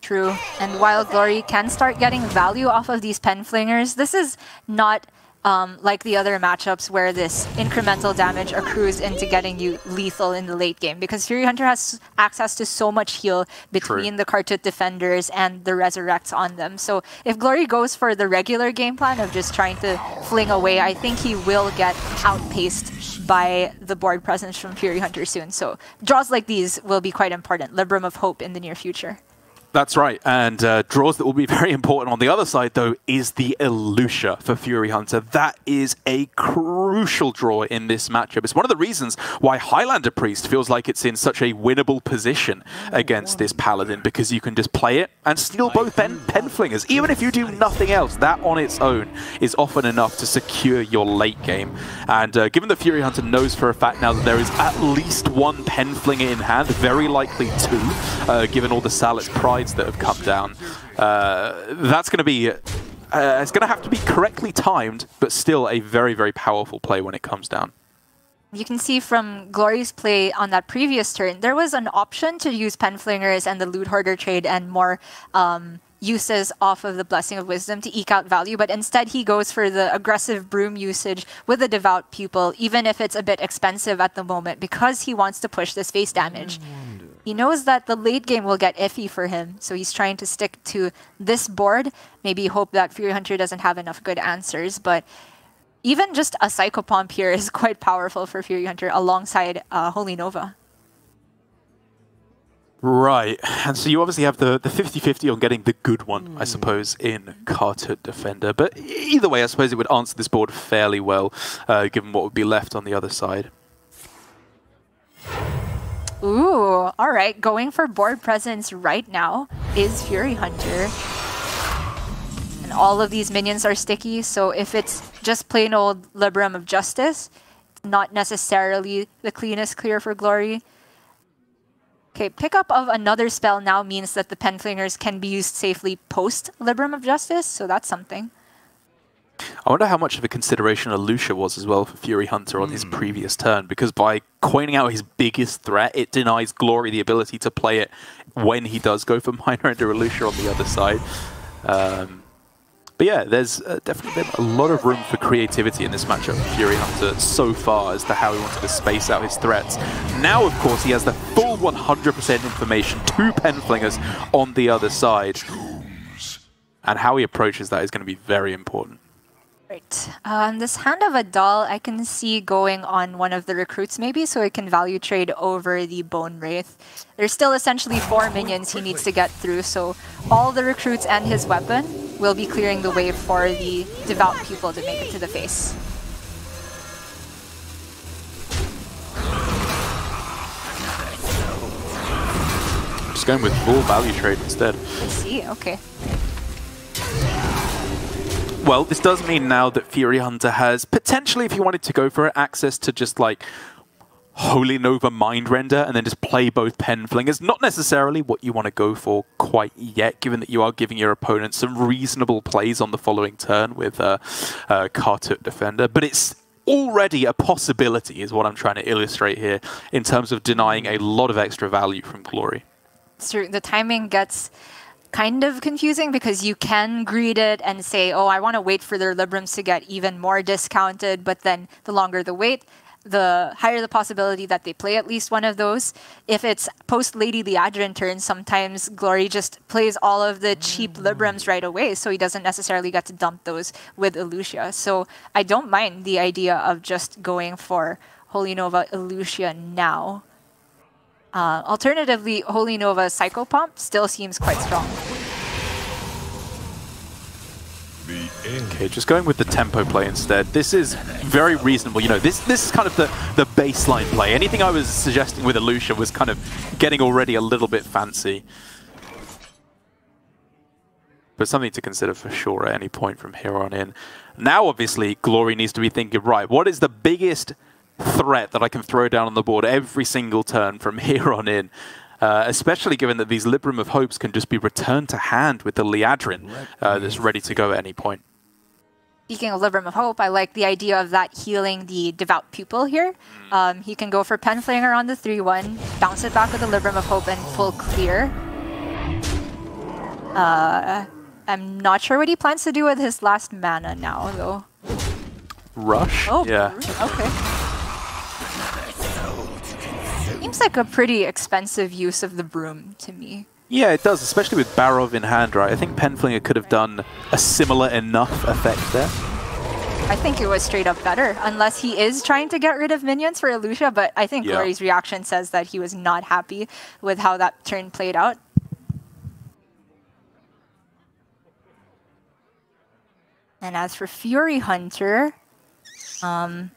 True. And while Glory can start getting value off of these pen flingers, this is not um, like the other matchups where this incremental damage accrues into getting you lethal in the late game because Fury Hunter has access to so much heal between True. the Khartut defenders and the resurrects on them. So if Glory goes for the regular game plan of just trying to fling away, I think he will get outpaced by the board presence from Fury Hunter soon. So draws like these will be quite important. Libram of Hope in the near future. That's right, and uh, draws that will be [LAUGHS] very important on the other side, though, is the Illucia for Fury Hunter. That is a crucial draw in this matchup. It's one of the reasons why Highlander Priest feels like it's in such a winnable position against this Paladin, because you can just play it and steal both pen, pen flingers. Even if you do nothing else, that on its own is often enough to secure your late game. And uh, given the Fury Hunter knows for a fact now that there is at least one pen flinger in hand, very likely two, uh, given all the Salhet's Pride that have come down. Uh, that's going to be... Uh, it's going to have to be correctly timed, but still a very, very powerful play when it comes down. You can see from Glory's play on that previous turn, there was an option to use Penflingers and the Loot Hoarder trade and more um, uses off of the Blessing of Wisdom to eke out value, but instead he goes for the aggressive Broom usage with a Devout Pupil, even if it's a bit expensive at the moment, because he wants to push this face damage. He knows that the late game will get iffy for him, so he's trying to stick to this board. Maybe hope that Fury Hunter doesn't have enough good answers, but even just a Psychopomp here [LAUGHS] is quite powerful for Fury Hunter alongside uh, Holy Nova. Right, and so you obviously have the 50-50 on getting the good one, I suppose, in Khartut Defender. But either way, I suppose it would answer this board fairly well, uh, given what would be left on the other side. Ooh, all right. Going for board presence right now is Fury Hunter. And all of these minions are sticky, so if it's just plain old Libram of Justice, not necessarily the cleanest clear for Glory. Okay, pickup of another spell now means that the Penflingers can be used safely post Libram of Justice, so that's something. I wonder how much of a consideration Illucia was as well for Fury Hunter on his previous turn, because by coining out his biggest threat, it denies Glory the ability to play it when he does go for [LAUGHS] Mindrender Illucia on the other side. Um, but yeah, there's uh, definitely been a lot of room for creativity in this matchup for Fury Hunter so far as to how he wanted to space out his threats. Now, of course, he has the full 100% information, two Penflingers on the other side. And how he approaches that is going to be very important. Right. Um, this Hand of A'dal, I can see going on one of the recruits maybe, so it can value trade over the Bone Wraith. There's still essentially four minions he needs to get through, so all the recruits and his weapon will be clearing the way for the Devout Pupil to make it to the face. Just going with full value trade instead. I see, okay. Well, this does mean now that Fury Hunter has potentially, if he wanted to go for it, access to just like Holy Nova Mindrender and then just play both Pen Flingers. Not necessarily what you want to go for quite yet, given that you are giving your opponent some reasonable plays on the following turn with uh, uh, Khartut Defender, but it's already a possibility, is what I'm trying to illustrate here, in terms of denying a lot of extra value from Glory. So the timing gets kind of confusing because you can greed it and say, oh, I want to wait for their Librams to get even more discounted, but then the longer the wait, the higher the possibility that they play at least one of those. If it's post Lady Liadrin turn, sometimes Glory just plays all of the cheap mm. Librams right away, so he doesn't necessarily get to dump those with Illucia. So I don't mind the idea of just going for Holy Nova Illucia now. Uh, alternatively, Holy Nova Psychopomp still seems quite strong. Okay, just going with the tempo play instead. This is very reasonable. You know, this this is kind of the, the baseline play. Anything I was suggesting with Illucia was kind of getting already a little bit fancy. But something to consider for sure at any point from here on in. Now, obviously, Glory needs to be thinking, right, what is the biggest threat that I can throw down on the board every single turn from [LAUGHS] here on in? Uh, especially given that these Libram of Hopes can just be returned to hand with the Liadrin uh, that's ready to go at any point. Speaking of Libram of Hope, I like the idea of that healing the Devout Pupil here. Um, he can go for Penflinger on the 3-1, bounce it back with the Libram of Hope and full clear. Uh, I'm not sure what he plans to do with his last mana now, though. Rush? Oh, yeah. okay. Seems like a pretty expensive use of the broom to me. Yeah, it does, especially with Barov in hand, right? I think Penflinger could have done a similar enough effect there. I think it was straight up better, unless he is trying to get rid of minions for Illucia, but I think Yeah. Glory's reaction says that he was not happy with how that turn played out. And as for Fury Hunter, um,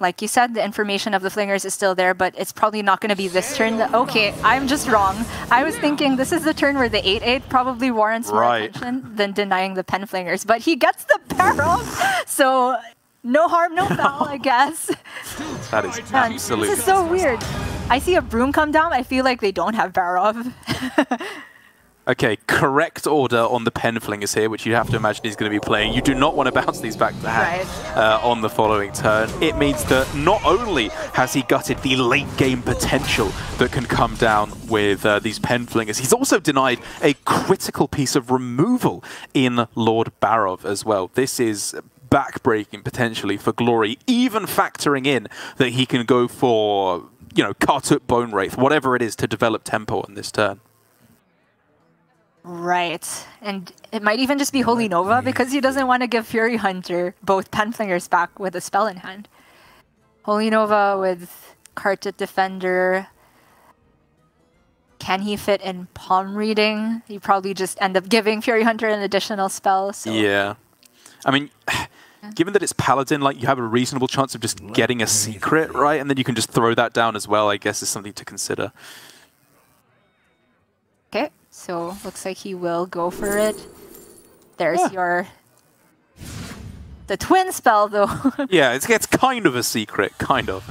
like you said, the information of the flingers is still there, but it's probably not going to be this turn. Okay, I'm just wrong. I was thinking this is the turn where the 8-8 probably warrants more Right. attention than denying the pen flingers, but he gets the barrel, so no harm, no foul, I guess. That is absolutely. This is so weird. I see a broom come down, I feel like they don't have Barov. [LAUGHS] Okay, correct order on the pen flingers here, which you have to imagine he's going to be playing. You do not want to bounce these back to hand uh, on the following turn. It means that not only has he gutted the late game potential that can come down with uh, these Penflingers, he's also denied a critical piece of removal in Lord Barov as well. This is backbreaking potentially for Glory, even factoring in that he can go for, you know, Khartut Bone Wraith, whatever it is to develop tempo on this turn. Right. And it might even just be Holy Nova because he doesn't want to give Fury Hunter both Penflingers back with a spell in hand. Holy Nova with Khartut Defender. Can he fit in palm reading? You probably just end up giving Fury Hunter an additional spell. So Yeah. I mean, given that it's Paladin, like you have a reasonable chance of just getting a secret, right? And then you can just throw that down as well, I guess is something to consider. Okay, so looks like he will go for it. There's Yeah. your the twin spell though. [LAUGHS] Yeah, it's, it's kind of a secret, kind of.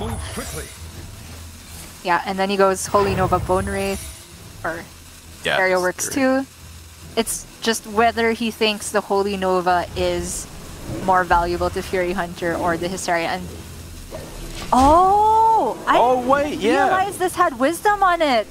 Move quickly. yeah, and then he goes Holy Nova Bone Wraith or Yeah. Aerial works too. It's just whether he thinks the Holy Nova is more valuable to Fury Hunter or the Hysteria. And oh, I Oh, wait, yeah. realize this had wisdom on it.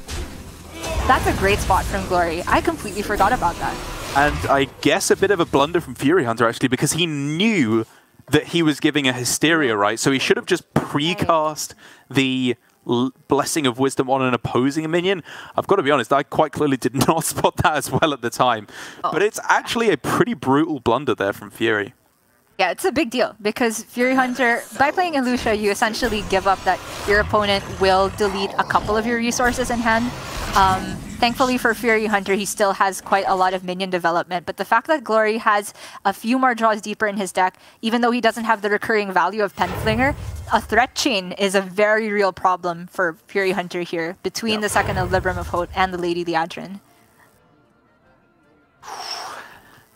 That's a great spot from Glory. I completely forgot about that. And I guess a bit of a blunder from Fury Hunter, actually, because he knew that he was giving a Hysteria, right? So he should have just precast the l- Blessing of Wisdom on an opposing minion. I've got to be honest, I quite clearly did [LAUGHS] not spot that as well at the time. Oh. But it's actually a pretty brutal blunder there from Fury. Yeah, it's a big deal because Fury Hunter, by playing Illucia, you essentially give up that your opponent will delete a couple of your resources in hand. Um, thankfully for Fury Hunter, he still has quite a lot of minion development, but the fact that Glory has a few more draws deeper in his deck, even though he doesn't have the recurring value of Penflinger, a threat chain is a very real problem for Fury Hunter here between the second of Libram of Hope and the Lady Liadrin.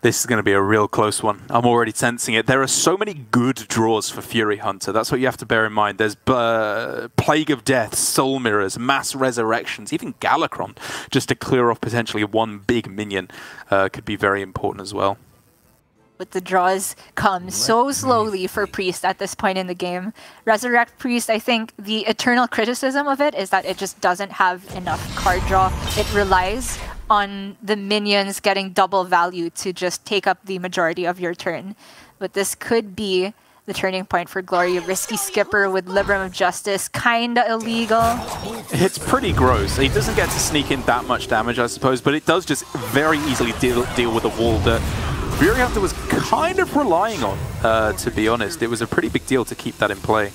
This is going to be a real close one. I'm already sensing it. There are so many good draws for Fury Hunter. That's what you have to bear in mind. There's uh, Plague of Death, Soul Mirrors, Mass Resurrections, even Galakrond, just to clear off potentially one big minion, uh, could be very important as well. But the draws come so slowly for Priest at this point in the game. Resurrect Priest, I think the eternal criticism of it is that it just doesn't have enough card draw. It relies on the minions getting double value to just take up the majority of your turn. But this could be the turning point for Glory. Risky Skipper with Libram of Justice, kinda illegal. It's pretty gross. He doesn't get to sneak in that much damage, I suppose, but it does just very easily deal, deal with a wall that Fury Hunter was kind of relying on, uh, to be honest. It was a pretty big deal to keep that in play.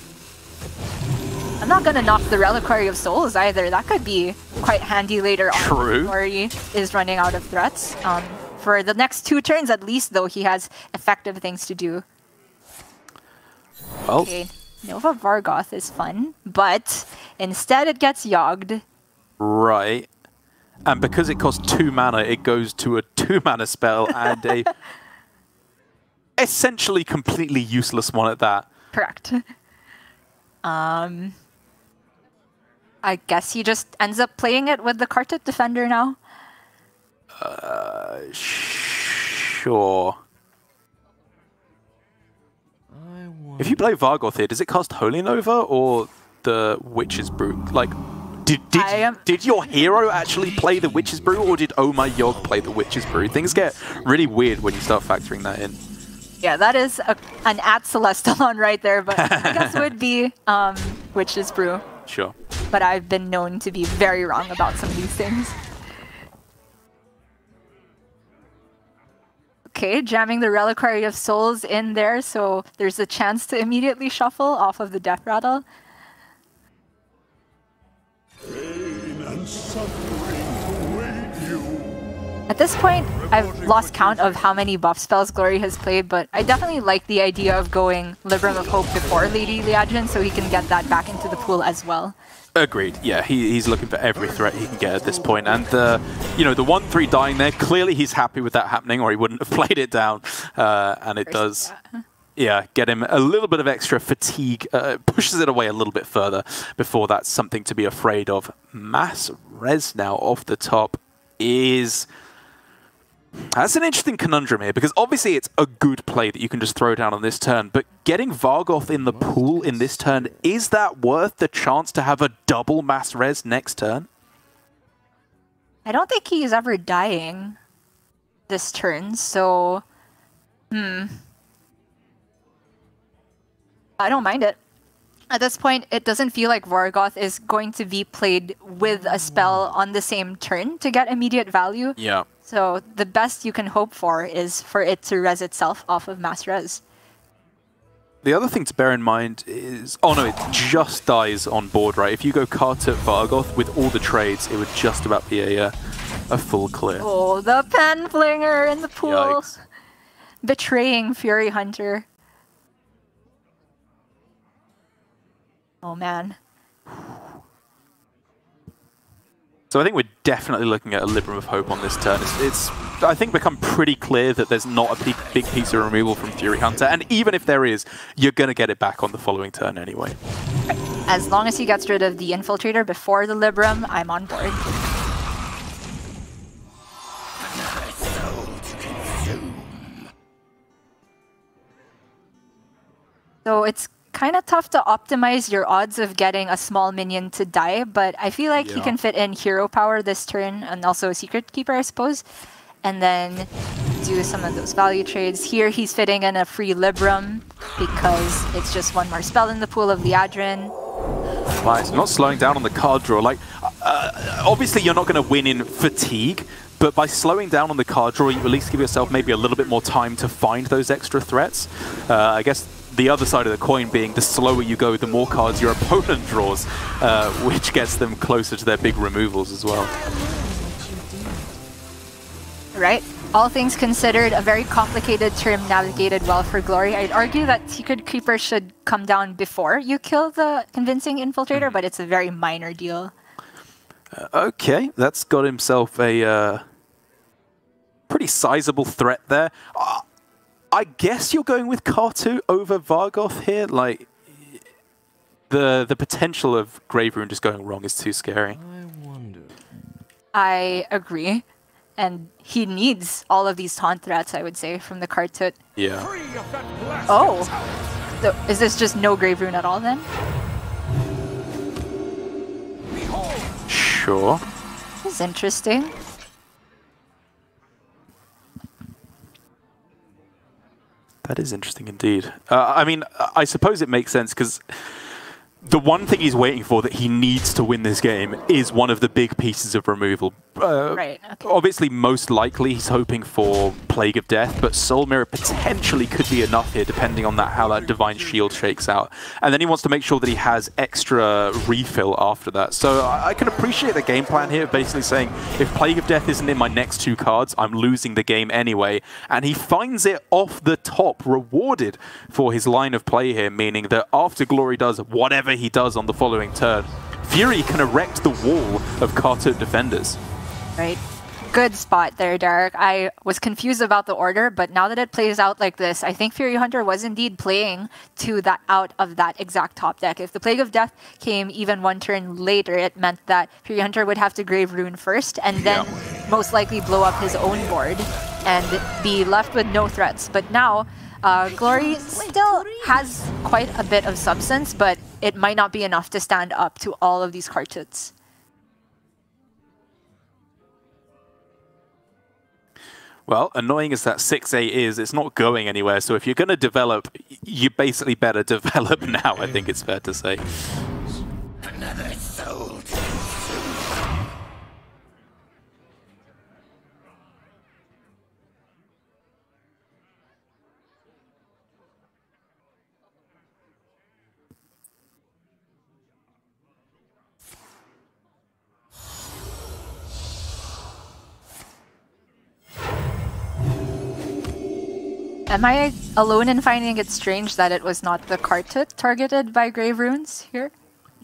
I'm not gonna knock the Reliquary of Souls either. That could be quite handy later on. True. when is running out of threats. Um, for the next two turns at least, though, he has effective things to do. Well, Okay, Nova Vargoth is fun, but instead it gets yogged. Right. And because it costs two mana, it goes to a two mana spell and a essentially completely useless one at that. Correct. Um, I guess he just ends up playing it with the Khartut Defender now. Uh, Sure. If you play Vargoth here, does it cast Holy Nova or the Witch's Brew? Like, did did, am- did your hero actually play the Witch's Brew or did Oh My Yogg play the Witch's Brew? Things get really weird when you start factoring that in. Yeah, that is a, an at Celestalon [LAUGHS] right there, but I guess would be um, Witch's Brew. Sure. But I've been known to be very wrong about some of these things. Okay, jamming the Reliquary of Souls in there, so there's a chance to immediately shuffle off of the Death Rattle. At this point, I've lost count of how many buff spells Glory has played, but I definitely like the idea of going Libram of Hope before Lady Liadrin so he can get that back into the pool as well. Agreed. Yeah, he, he's looking for every threat he can get at this point. And, uh, you know, the 1-3 dying there, clearly he's happy with that happening or he wouldn't have [LAUGHS] played it down. Uh, and it does, yeah, get him a little bit of extra fatigue, uh, pushes it away a little bit further before that's something to be afraid of. Mass res now off the top is that's an interesting conundrum here, because obviously it's a good play that you can just throw down on this turn, but getting Vargoth in the pool in this turn, is that worth the chance to have a double mass res next turn? I don't think he's ever dying this turn, so... Hmm. I don't mind it. At this point, it doesn't feel like Vargoth is going to be played with a spell on the same turn to get immediate value. Yeah. So the best you can hope for is for it to res itself off of mass res. The other thing to bear in mind is, oh no, it just dies on board, right? If you go Khartut Vargoth with all the trades, it would just about be a, uh, a full clear. Oh, the pen flinger in the pool. Yikes. Betraying Fury Hunter. Oh man. So I think we're definitely looking at a Libram of Hope on this turn. It's, it's, I think, become pretty clear that there's not a big, big piece of removal from Fury Hunter, and even if there is, you're going to get it back on the following turn anyway. As long as he gets rid of the Infiltrator before the Libram, I'm on board. So it's kind of tough to optimize your odds of getting a small minion to die, but I feel like yeah. he can fit in hero power this turn and also a secret keeper, I suppose. And then do some of those value trades. Here he's fitting in a free Libram because it's just one more spell in the pool of Liadrin. Right, so not slowing down on the card draw. Like, uh, obviously you're not going to win in fatigue, but by slowing down on the card draw, you at least give yourself maybe a little bit more time to find those extra threats. Uh, I guess the other side of the coin being the slower you go, the more cards your opponent draws, uh, which gets them closer to their big removals as well. Right. All things considered, a very complicated term navigated well for Glory. I'd argue that Secret Keeper should come down before you kill the Convincing Infiltrator, but it's a very minor deal. Uh, okay, that's got himself a uh, pretty sizable threat there. Uh, I guess you're going with Kartu over Vargoth here. Like the the potential of Grave Rune just going wrong is too scary. I wonder. I agree. And he needs all of these taunt threats, I would say, from the Khartut. Yeah. Oh! So is this just no Grave Rune at all then? Sure. This is interesting. That is interesting indeed. Uh, I mean, I suppose it makes sense because the one thing he's waiting for that he needs to win this game is one of the big pieces of removal. Uh, Right, okay. Obviously, most likely he's hoping for Plague of Death, but Soul Mirror potentially could be enough here, depending on that how that Divine Shield shakes out. And then he wants to make sure that he has extra refill after that. So I, I can appreciate the game plan here, basically saying if Plague of Death isn't in my next two cards, I'm losing the game anyway. And he finds it off the top, rewarded for his line of play here, meaning that after Glory does whatever he does on the following turn, Fury can erect the wall of Khartut defenders. Right. Good spot there, Derek. I was confused about the order, but now that it plays out like this, I think Fury Hunter was indeed playing to that out of that exact top deck. If the Plague of Death came even one turn later, it meant that Fury Hunter would have to Grave Rune first and then most likely blow up his own board and be left with no threats. But now, uh, Glory still has quite a bit of substance, but it might not be enough to stand up to all of these Khartuts. Well, annoying as that 6-8 is, it's not going anywhere. So if you're going to develop, you basically better [LAUGHS] develop now, I think it's fair to say. Another Am I alone in finding it strange that it was not the Khartut targeted by Grave Runes here?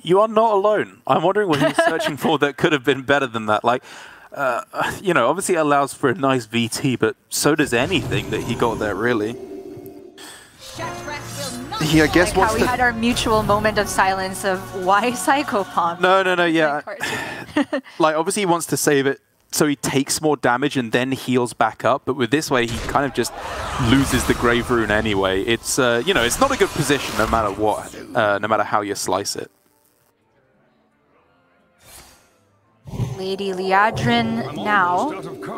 You are not alone. I'm wondering what he's searching [LAUGHS] for that could have been better than that. Like, uh, [SIGHS] you know, obviously it allows for a nice VT, but so does anything that he got there, really. He, I guess, Like wants how we had our mutual moment of silence of why Psychopomp? No, no, no, yeah. [LAUGHS] Like, obviously he wants to save it so he takes more damage and then heals back up, but with this way he kind of just loses the Grave Rune anyway. It's, uh, you know, it's not a good position no matter what, uh, no matter how you slice it. Lady Liadrin now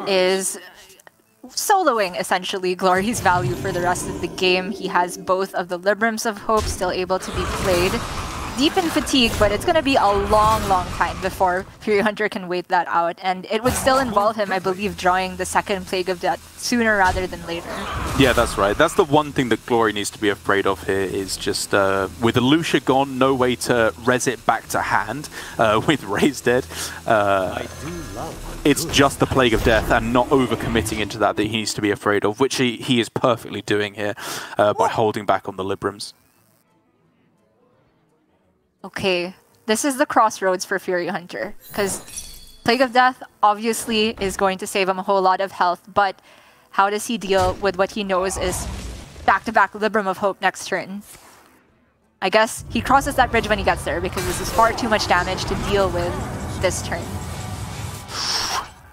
is soloing essentially Glory's value for the rest of the game. He has both of the Librams of Hope still able to be played. Deep in fatigue, but it's going to be a long, long time before Fury Hunter can wait that out. And it would still involve him, I believe, drawing the second Plague of Death sooner rather than later. Yeah, that's right. That's the one thing that Glory needs to be afraid of here is just uh, with Lucia gone, no way to res it back to hand uh, [LAUGHS] with Raise Dead. Uh, it's just the Plague of Death and not overcommitting into that that he needs to be afraid of, which he, he is perfectly doing here uh, by holding back on the Librams. Okay, this is the crossroads for Fury Hunter. Because Plague of Death obviously is going to save him a whole lot of health, but how does he deal with what he knows is back-to-back Libram of Hope next turn? I guess he crosses that bridge when he gets there because this is far too much damage to deal with this turn.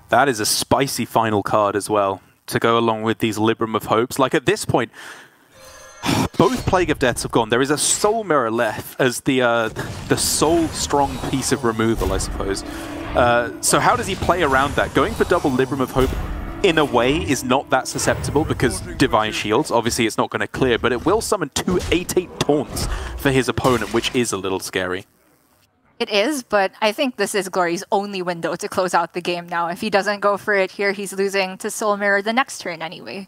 That is a spicy final card as well to go along with these Libram of Hopes. Like at this point, both Plague of Deaths have gone. There is a Soul Mirror left as the uh, the sole strong piece of removal, I suppose. Uh, so how does he play around that? Going for double Libram of Hope in a way is not that susceptible because Divine Shields, obviously it's not going to clear, but it will summon two 8-8 taunts for his opponent, which is a little scary. It is, but I think this is Glory's only window to close out the game now. If he doesn't go for it here, he's losing to Soul Mirror the next turn anyway.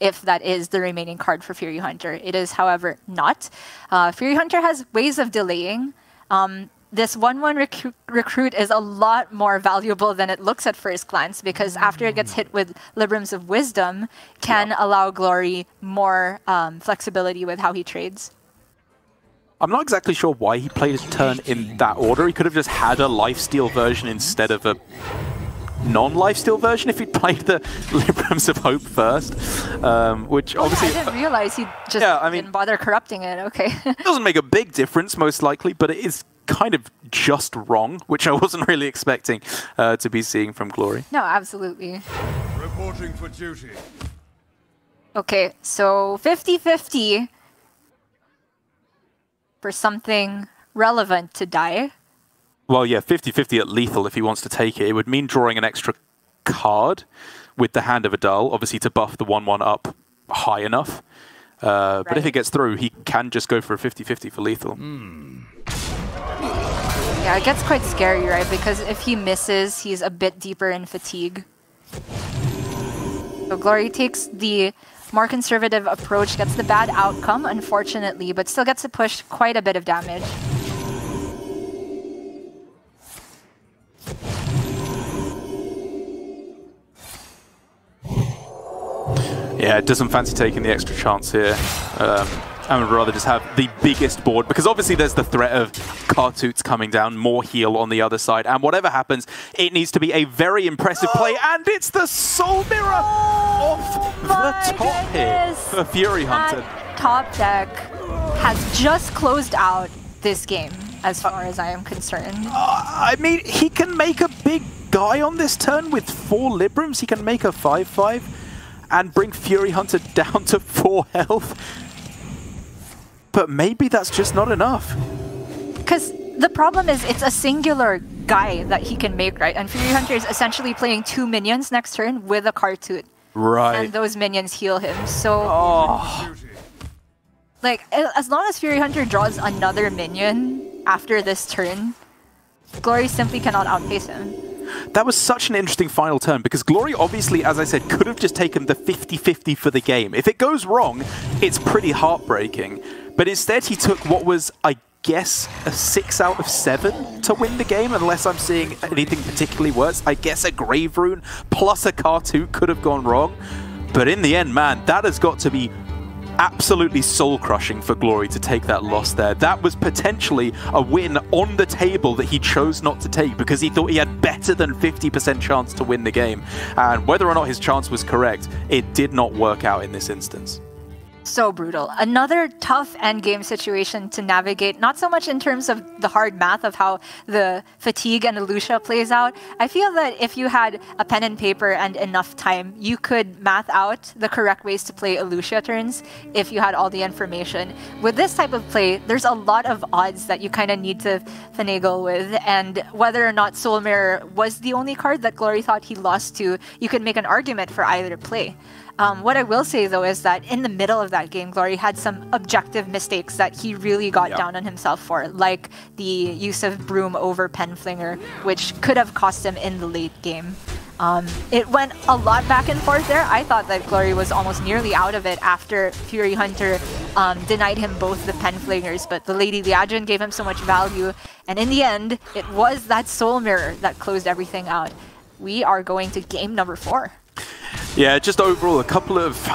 If that is the remaining card for Furyhunter. It is, however, not. Uh, Furyhunter has ways of delaying. Um, this 1-1 recru recruit is a lot more valuable than it looks at first glance because after it gets hit with Librams of Wisdom, can allow Glory more um, flexibility with how he trades. I'm not exactly sure why he played his turn in that order. He could have just had a lifesteal version instead of a non-lifesteal version if he'd [LAUGHS] played the Librams of Hope first, um, which Oh, yeah, obviously I didn't realize he [LAUGHS] just Yeah, I mean- didn't bother corrupting it. Okay. It [LAUGHS] doesn't make a big difference, most likely, but it is kind of just wrong, which I wasn't really expecting uh, to be seeing from Glory. no, absolutely. Reporting for duty. Okay, so 50-50 for something relevant to die. Well, yeah, 50-50 at lethal if he wants to take it. It would mean drawing an extra card with the Hand of A'dal, obviously to buff the 1-1 up high enough. Uh, But if it gets through, he can just go for a 50-50 for lethal. Yeah, it gets quite scary, right? Because if he misses, he's a bit deeper in fatigue. So Glory takes the more conservative approach, gets the bad outcome, unfortunately, but still gets to push quite a bit of damage. Yeah, it doesn't fancy taking the extra chance here. Um, I would rather just have the biggest board, because obviously there's the threat of Khartuts coming down, more heal on the other side, and whatever happens, it needs to be a very impressive play, and it's the Soul Mirror off the top here for Furyhunter. That top deck has just closed out this game, as far as I am concerned. Uh, I mean, he can make a big guy on this turn with four Librams. He can make a 5-5 and bring Furyhunter [LAUGHS] down to four health. But maybe that's just not enough. Because the problem is it's a singular guy that he can make, right? And Furyhunter is essentially playing two minions next turn with a Khartut. Right. and those minions heal him. So, Oh. Like, as long as Furyhunter draws another minion after this turn, Glory simply cannot outpace him. that was such an interesting final turn because Glory obviously, as I said, could have just taken the 50-50 for the game. If it goes wrong, it's pretty heartbreaking. But instead he took what was, I guess, a 6 out of 7 to win the game, unless I'm seeing anything particularly worse. I guess a Grave Rune plus a Khartut could have gone wrong. But in the end, man, that has got to be absolutely soul crushing for Glory to take that loss there. That was potentially a win on the table that he chose not to take because he thought he had better than 50% chance to win the game. And whether or not his chance was correct, it did not work out in this instance. So brutal. Another tough endgame situation to navigate, not so much in terms of the hard math of how the fatigue and Illucia plays out. I feel that if you had a pen and paper and enough time, you could math out the correct ways to play Illucia turns if you had all the information. With this type of play, there's a lot of odds that you kind of need to finagle with, and whether or not Soul Mirror was the only card that Glory thought he lost to, you could make an argument for either play. Um, what I will say though is that in the middle of that game, Glory had some objective mistakes that he really got Yeah. down on himself for, like the use of Broom over Penflinger, which could have cost him in the late game. Um, it went a lot back and forth there. I thought that Glory was almost nearly out of it after Furyhunter um, denied him both the Penflingers, but the Lady Liadrin gave him so much value, and in the end, it was that Soul Mirror that closed everything out. We are going to game number four. Yeah, just overall, a couple of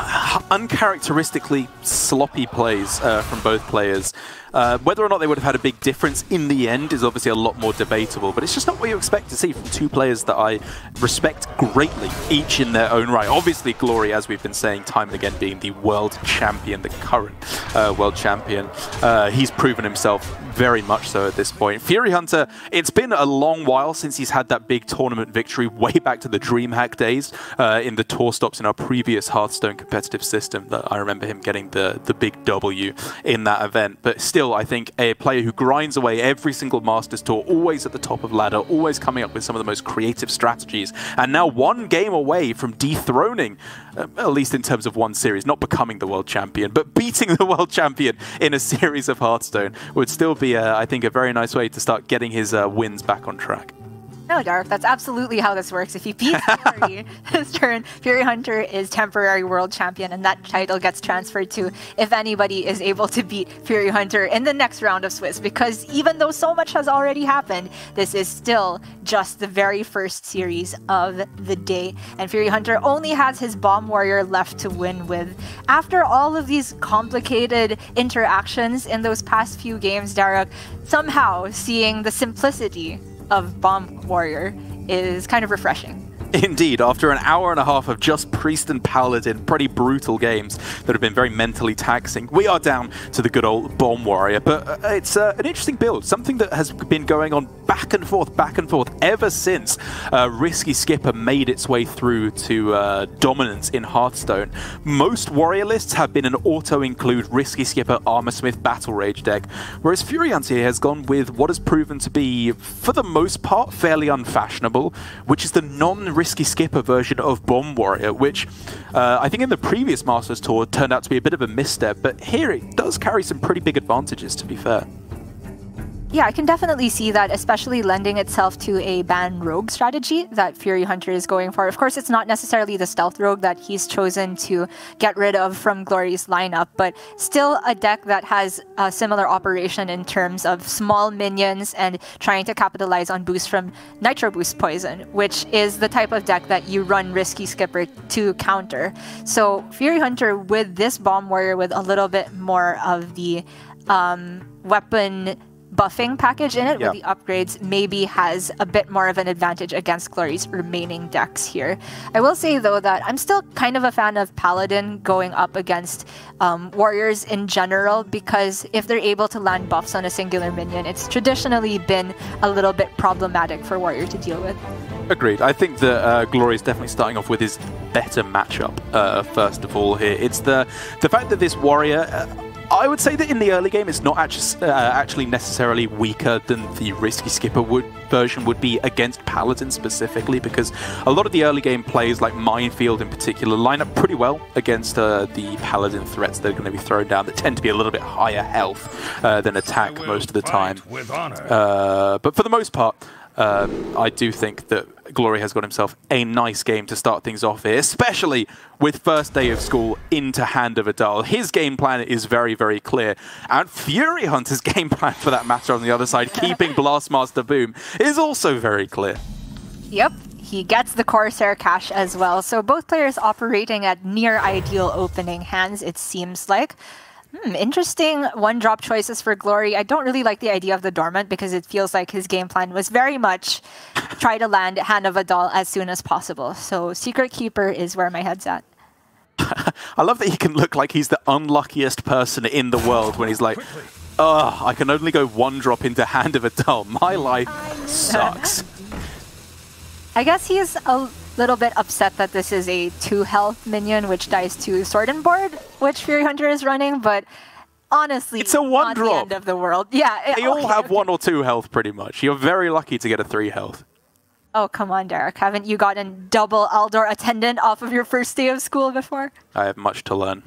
uncharacteristically sloppy plays uh, from both players. Uh, whether or not they would have had a big difference in the end is obviously a lot more debatable, but it's just not what you expect to see from two players that I respect greatly, each in their own right. Obviously, Glory, as we've been saying time and again, being the world champion, the current uh, world champion. Uh, he's proven himself very much so at this point. Furyhunter, it's been a long while since he's had that big tournament victory, [LAUGHS] way back to the DreamHack days uh, in the tour stops in our previous Hearthstone competitive system. That I remember him getting the, the big W in that event. But still, I think a player who grinds away every single Masters Tour, always at the top of ladder, always coming up with some of the most creative strategies, and now one game away from dethroning, uh, at least in terms of one series, not becoming the world champion, but beating [LAUGHS] the world champion in a series of Hearthstone would still be, uh, I think, a very nice way to start getting his uh, wins back on track. No, Daruk, that's absolutely how this works. If he beats [LAUGHS] Fury [LAUGHS] this turn, Furyhunter is temporary world champion, and that title gets transferred to if anybody is able to beat Furyhunter in the next round of Swiss. Because even though so much has already happened, this is still just the very first series of the day. And Furyhunter only has his Bomb Warrior left to win with. After all of these complicated interactions in those past few games, Daruk, somehow seeing the simplicity of Bomb Warrior is kind of refreshing. Indeed, after an hour and a half of just Priest and Paladin, pretty brutal games that have been very mentally taxing, we are down to the good old Bomb Warrior. But uh, it's uh, an interesting build, something that has been going on back and forth, back and forth ever since uh, Risky Skipper made its way through to uh, dominance in Hearthstone. Most Warrior lists have been an auto-include Risky Skipper Armorsmith Battle Rage deck, whereas Fury has gone with what has proven to be, for the most part, fairly unfashionable, which is the non-Risky Skipper version of Bomb Warrior, which uh, I think in the previous Masters Tour turned out to be a bit of a misstep, but here it does carry some pretty big advantages, to be fair. Yeah, I can definitely see that, especially lending itself to a ban rogue strategy that Furyhunter is going for. Of course, it's not necessarily the stealth rogue that he's chosen to get rid of from Glory's lineup, but still a deck that has a similar operation in terms of small minions and trying to capitalize on boost from Nitro Boost Poison, which is the type of deck that you run Risky Skipper to counter. So Furyhunter with this Bomb Warrior with a little bit more of the um, weapon buffing package in it Yeah. with the upgrades maybe has a bit more of an advantage against Glory's remaining decks here. I will say though that I'm still kind of a fan of Paladin going up against um, Warriors in general because if they're able to land buffs on a singular minion, it's traditionally been a little bit problematic for Warrior to deal with. Agreed. I think that uh, Glory is definitely starting off with his better matchup. Uh, first of all, here it's the the fact that this warrior. Uh, I would say that in the early game, it's not actually, uh, actually necessarily weaker than the Risky Skipper would, version would be against Paladin specifically, because a lot of the early game plays, like Minefield in particular, line up pretty well against uh, the Paladin threats that are going to be thrown down that tend to be a little bit higher health uh, than attack most of the time. Uh, but for the most part, um, I do think that Glory has got himself a nice game to start things off here, especially with first day of school into Hand of A'dal. His game plan is very, very clear. And Furyhunter's [LAUGHS] game plan, for that matter, on the other side, [LAUGHS] keeping Blastmaster Boom, is also very clear. Yep, he gets the Corsair Cache as well. So both players operating at near ideal opening hands, it seems like. Hmm, interesting one drop choices for Glory. I don't really like the idea of the Dormant because it feels like his game plan was very much try to land Hand of A'dal as soon as possible. So Secret Keeper is where my head's at. [LAUGHS] I love that he can look like he's the unluckiest person in the world when he's like, oh, I can only go one drop into Hand of A'dal. My life sucks. I guess he's a little bit upset that this is a two health minion, which dies to Sword and Board, which Furyhunter is running, but honestly, it's a one not drop. the end of the world. Yeah, they all have okay. one or two health pretty much. You're very lucky to get a three health. Oh, come on, Daruk. Haven't you gotten double Aldor attendant off of your first day of school before? I have much to learn.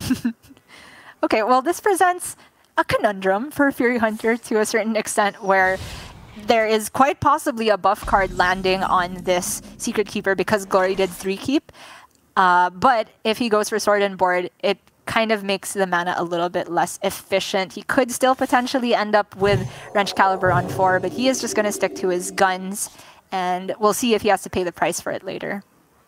[LAUGHS] okay, well, this presents a conundrum for Furyhunter to a certain extent where there is quite possibly a buff card landing on this Secret Keeper because Glory did 3 keep. Uh, but if he goes for Sword and Board, it kind of makes the mana a little bit less efficient. He could still potentially end up with Wrenchcalibur on 4, but he is just going to stick to his guns, and we'll see if he has to pay the price for it later.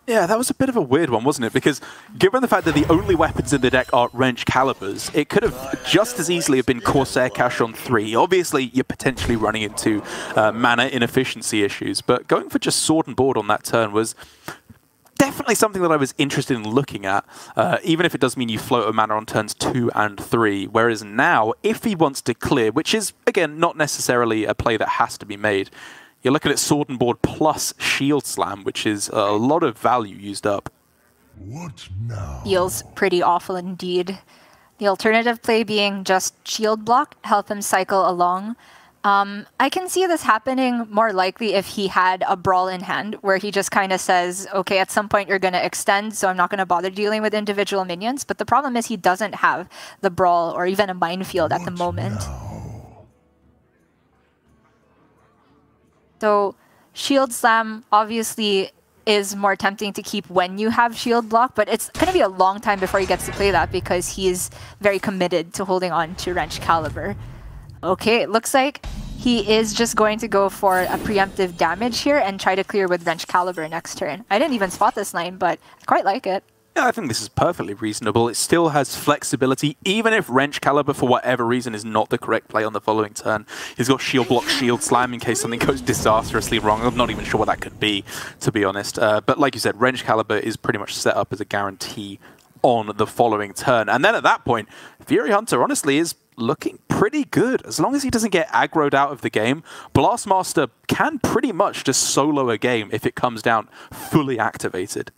Yeah, that was a bit of a weird one, wasn't it? Because given the fact that the only weapons in the deck are Wrenchcaliburs, it could have just as easily have been Corsair Cache on three. Obviously, you're potentially running into uh, mana inefficiency issues, but going for just sword and board on that turn was definitely something that I was interested in looking at, uh, even if it does mean you float a mana on turns two and three. Whereas now, if he wants to clear, which is, again, not necessarily a play that has to be made, you're looking at Sword and Board plus Shield Slam, which is a lot of value used up. What now? Feels pretty awful indeed. The alternative play being just Shield Block, help him cycle along. Um, I can see this happening more likely if he had a Brawl in hand, where he just kind of says, okay, at some point you're going to extend, so I'm not going to bother dealing with individual minions. But the problem is he doesn't have the Brawl or even a Minefield what at the moment. Now? So Shield Slam obviously is more tempting to keep when you have Shield Block, but it's going to be a long time before he gets to play that because he's very committed to holding on to Wrenchcalibur. Okay, it looks like he is just going to go for a preemptive damage here and try to clear with Wrenchcalibur next turn. I didn't even spot this line, but I quite like it. Yeah, I think this is perfectly reasonable. It still has flexibility, even if Wrenchcalibur, for whatever reason, is not the correct play on the following turn. He's got Shield Block, Shield Slam in case something goes disastrously wrong. I'm not even sure what that could be, to be honest. Uh, but like you said, Wrenchcalibur is pretty much set up as a guarantee on the following turn. And then at that point, Furyhunter, honestly, is looking pretty good. As long as he doesn't get aggroed out of the game, Blastmaster can pretty much just solo a game if it comes down fully activated.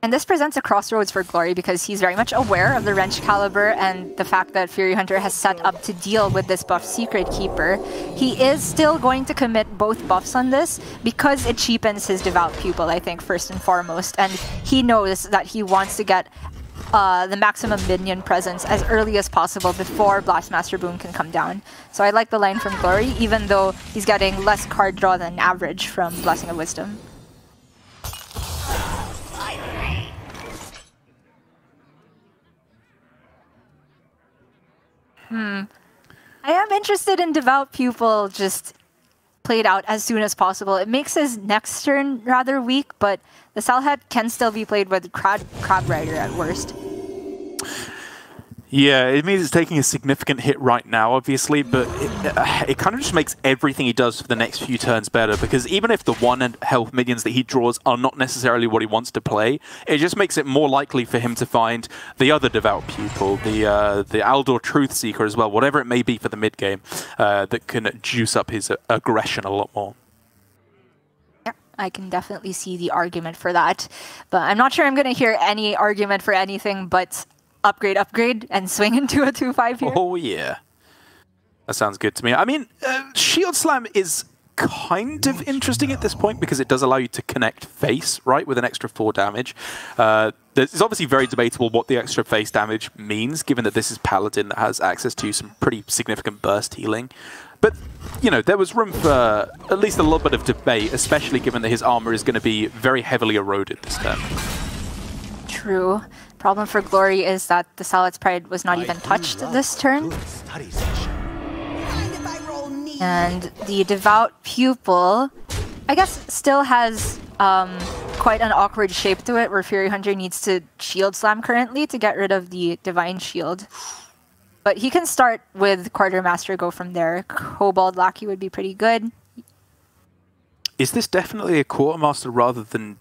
And this presents a crossroads for Glory because he's very much aware of the Wrenchcalibur and the fact that Furyhunter has set up to deal with this buff Secret Keeper. He is still going to commit both buffs on this because it cheapens his Devout Pupil, I think, first and foremost. And he knows that he wants to get uh, the maximum minion presence as early as possible before Blastmaster Boom can come down. So I like the line from Glory, even though he's getting less card draw than average from Blessing of Wisdom. Hmm. I am interested in Devout Pupil just played out as soon as possible. It makes his next turn rather weak, but the Salhet can still be played with Crab, Crab Rider at worst. Yeah, it means it's taking a significant hit right now, obviously, but it, uh, it, kind of just makes everything he does for the next few turns better, because even if the one health minions that he draws are not necessarily what he wants to play, it just makes it more likely for him to find the other Devout Pupil, the uh, the Aldor Truth Seeker as well, whatever it may be for the mid game, uh, that can juice up his uh, aggression a lot more. I can definitely see the argument for that, but I'm not sure I'm going to hear any argument for anything but upgrade, upgrade, and swing [LAUGHS] into a 2-5 here. Oh, yeah. That sounds good to me. I mean, uh, Shield Slam is kind of interesting at this point because it does allow you to connect face, right, with an extra 4 damage. Uh, it's obviously very debatable what the extra face damage means, given that this is Paladin that has access to some pretty significant burst healing. But, you know, there was room for at least a little bit of debate, especially given that his armor is going to be very heavily eroded this turn. True. Problem for Glory is that the Salhet's Pride was not even touched this turn. And the Devout Pupil, I guess, still has um, quite an awkward shape to it, where Furyhunter needs to Shield Slam currently to get rid of the Divine Shield. But he can start with Quartermaster, go from there. Kobold Lackey would be pretty good. Is this definitely a Quartermaster rather than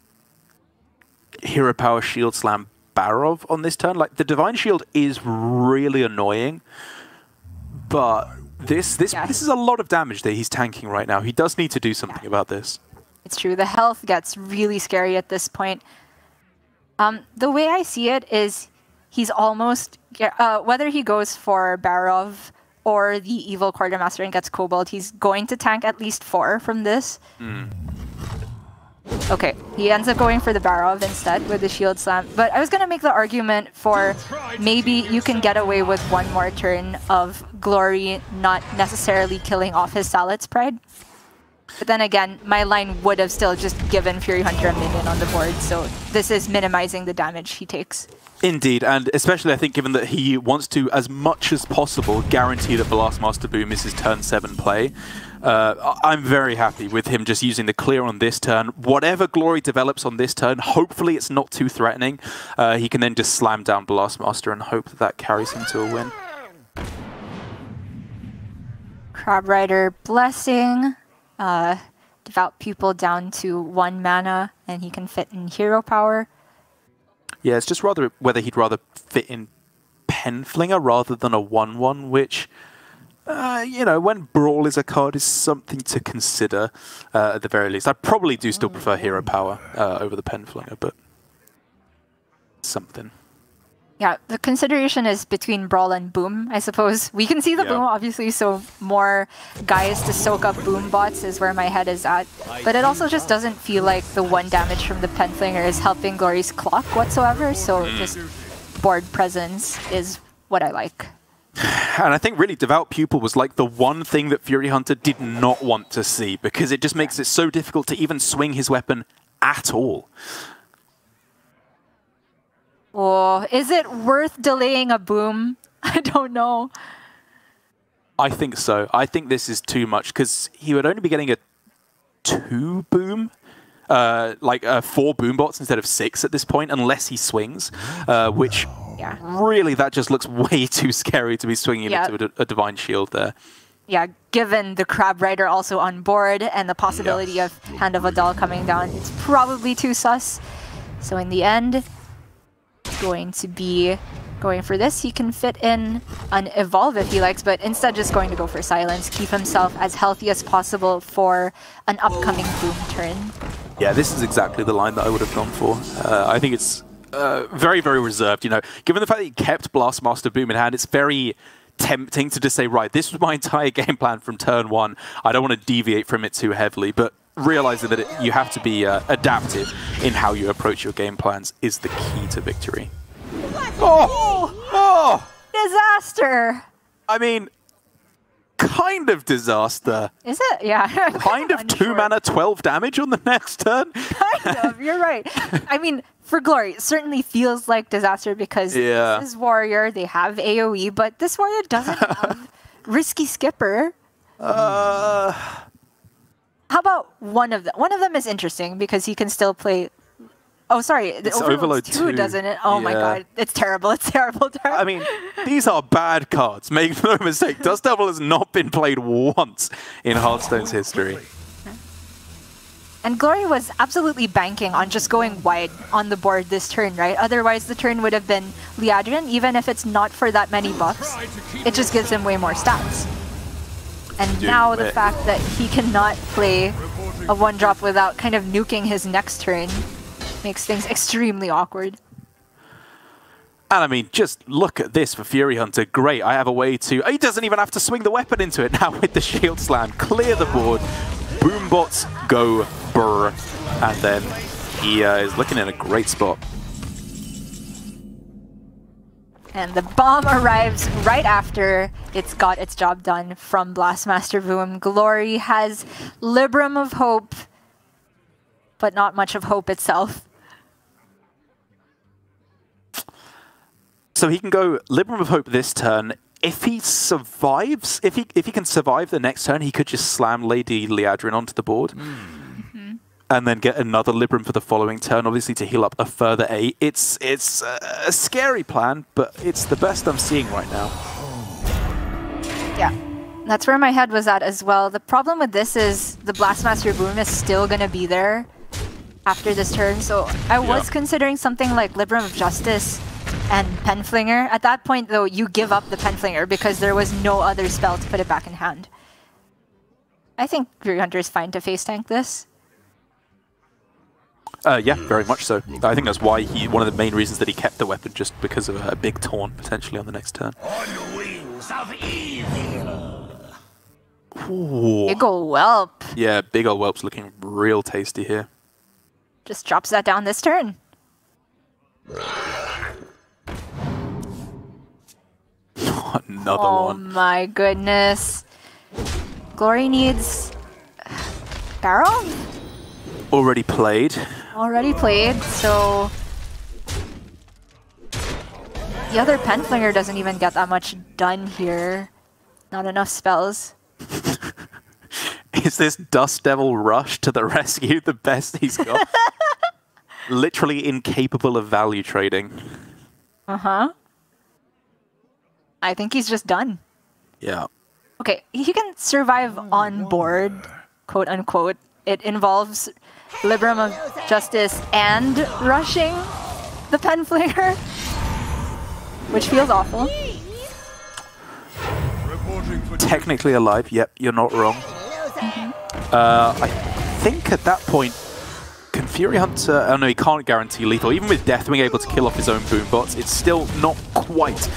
Hero Power Shield Slam Barov on this turn? Like, the Divine Shield is really annoying, but this this Yeah. this is a lot of damage that he's tanking right now. He does need to do something about this. It's true. The health gets really scary at this point. Um, the way I see it is he's almost uh, whether he goes for Barov or the evil quartermaster and gets Kobold, he's going to tank at least four from this. Okay, he ends up going for the Barov instead with the shield slam. But I was gonna make the argument for maybe you can get away with one more turn of Glory not necessarily killing off his Salhet's Pride. But then again, my line would have still just given Furyhunter a minion on the board, so this is minimizing the damage he takes. Indeed, and especially I think given that he wants to, as much as possible, guarantee that Blastmaster Boom is his turn 7 play. Uh, I'm very happy with him just using the clear on this turn. Whatever Glory develops on this turn, hopefully it's not too threatening. Uh, he can then just slam down Blastmaster and hope that that carries him to a win. Crab Rider Blessing, uh, Devout Pupil down to one mana, and he can fit in Hero Power. Yeah, it's just rather whether he'd rather fit in Penflinger rather than a 1-1, which, uh, you know, when Brawl is a card is something to consider uh, at the very least. I probably do still prefer Hero Power uh, over the Penflinger, but something. Yeah, the consideration is between Brawl and Boom, I suppose. We can see the Yeah. Boom, obviously, so more guys to soak up Boom bots is where my head is at. But it also just doesn't feel like the one damage from the Penflinger is helping Glory's clock whatsoever, so Mm. just board presence is what I like. And I think really Devout Pupil was like the one thing that Furyhunter did not want to see because it just makes it so difficult to even swing his weapon at all. Oh, is it worth delaying a Boom? [LAUGHS] I don't know. I think so. I think this is too much because he would only be getting a two boom, uh, like uh, four boom bots instead of six at this point, unless he swings, uh, which Yeah. really that just looks [LAUGHS] way too scary to be swinging Yeah. into a, a divine shield there. yeah, given the Crab Rider also on board and the possibility of Hand of A'dal coming down, it's probably too sus. So in the end, going to be going for this. He can fit in an Evolve if he likes, but instead just going to go for Silence, keep himself as healthy as possible for an upcoming Boom turn. Yeah, this is exactly the line that I would have gone for. Uh, I think it's uh, very, very reserved. You know, given the fact that he kept Blastmaster Boom in hand, it's very tempting to just say, right, this was my [LAUGHS] entire game plan from turn one. I don't want to deviate from it too heavily, but realizing that it, you have to be uh, adaptive in how you approach your game plans is the key to victory. Oh, oh! Disaster! I mean, kind of disaster. Is it? Yeah. [LAUGHS] Kind of two mana, 12 damage on the next turn. [LAUGHS] kind of. You're right. [LAUGHS] I mean, for Glory, it certainly feels like disaster because Yeah. this is Warrior. They have AOE, but this Warrior doesn't have Risky Skipper. Uh, How about one of them? One of them is interesting because he can still play. Oh, sorry. The It's Overload Overload 2, 2. doesn't it? Oh my god. It's terrible. It's terrible. terrible. I mean, these are bad cards. Make no [LAUGHS] mistake. Dust Devil has not been played once in Hearthstone's history. And Glory was absolutely banking on just going wide on the board this turn, right? Otherwise, the turn would have been Liadrin, even if it's not for that many buffs. It just gives him way more stats. And Dude, now the fact that he cannot play a one drop without kind of nuking his next turn makes things extremely awkward. And I mean, just look at this for Furyhunter. Great, I have a way to... He doesn't even have to swing the weapon into it [LAUGHS] now with the shield slam. Clear the board. Boombots go brr. And then he uh, is looking in a great spot. And the bomb arrives right after it's got its job done from Blastmaster Boom. Glory has Libram of Hope, but not much of hope itself. So he can go Libram of Hope this turn. If he survives, if he if he can survive the next turn, he could just slam Lady Liadrin onto the board. Mm. And then get another Libram for the following turn, obviously to heal up a further eight. It's it's a scary plan, but it's the best I'm seeing right now. Yeah, that's where my head was at as well. The problem with this is the Blastmaster Boom is still going to be there after this turn, so I was yeah. considering something like Libram of Justice and Penflinger. At that point, though, you give up the Penflinger because there was no other spell to put it back in hand. I think Furyhunter is fine to face tank this. Uh, yeah, very much so. I think that's why he one of the main reasons that he kept the weapon, just because of a, a big taunt potentially on the next turn. On wings of evil. Ooh. Big ol' whelp. Yeah, big ol' whelp's looking real tasty here. Just drops that down this turn. Another oh one. Oh my goodness. Glory needs barrel? Already played. Already played, so the other Penflinger doesn't even get that much done here. Not enough spells. [LAUGHS] Is this Dust Devil Rush to the [LAUGHS] rescue the best he's got? [LAUGHS] Literally incapable of value trading. Uh-huh. I think he's just done. Yeah. Okay, he can survive on board, quote unquote. It involves Libram of Justice and rushing the Penflinger, which feels awful. Technically alive, yep, you're not wrong. Mm -hmm. uh, I think at that point, can Furyhunter... Oh no, he can't guarantee lethal. Even with Death being able to kill off his own boom bots, it's still not quite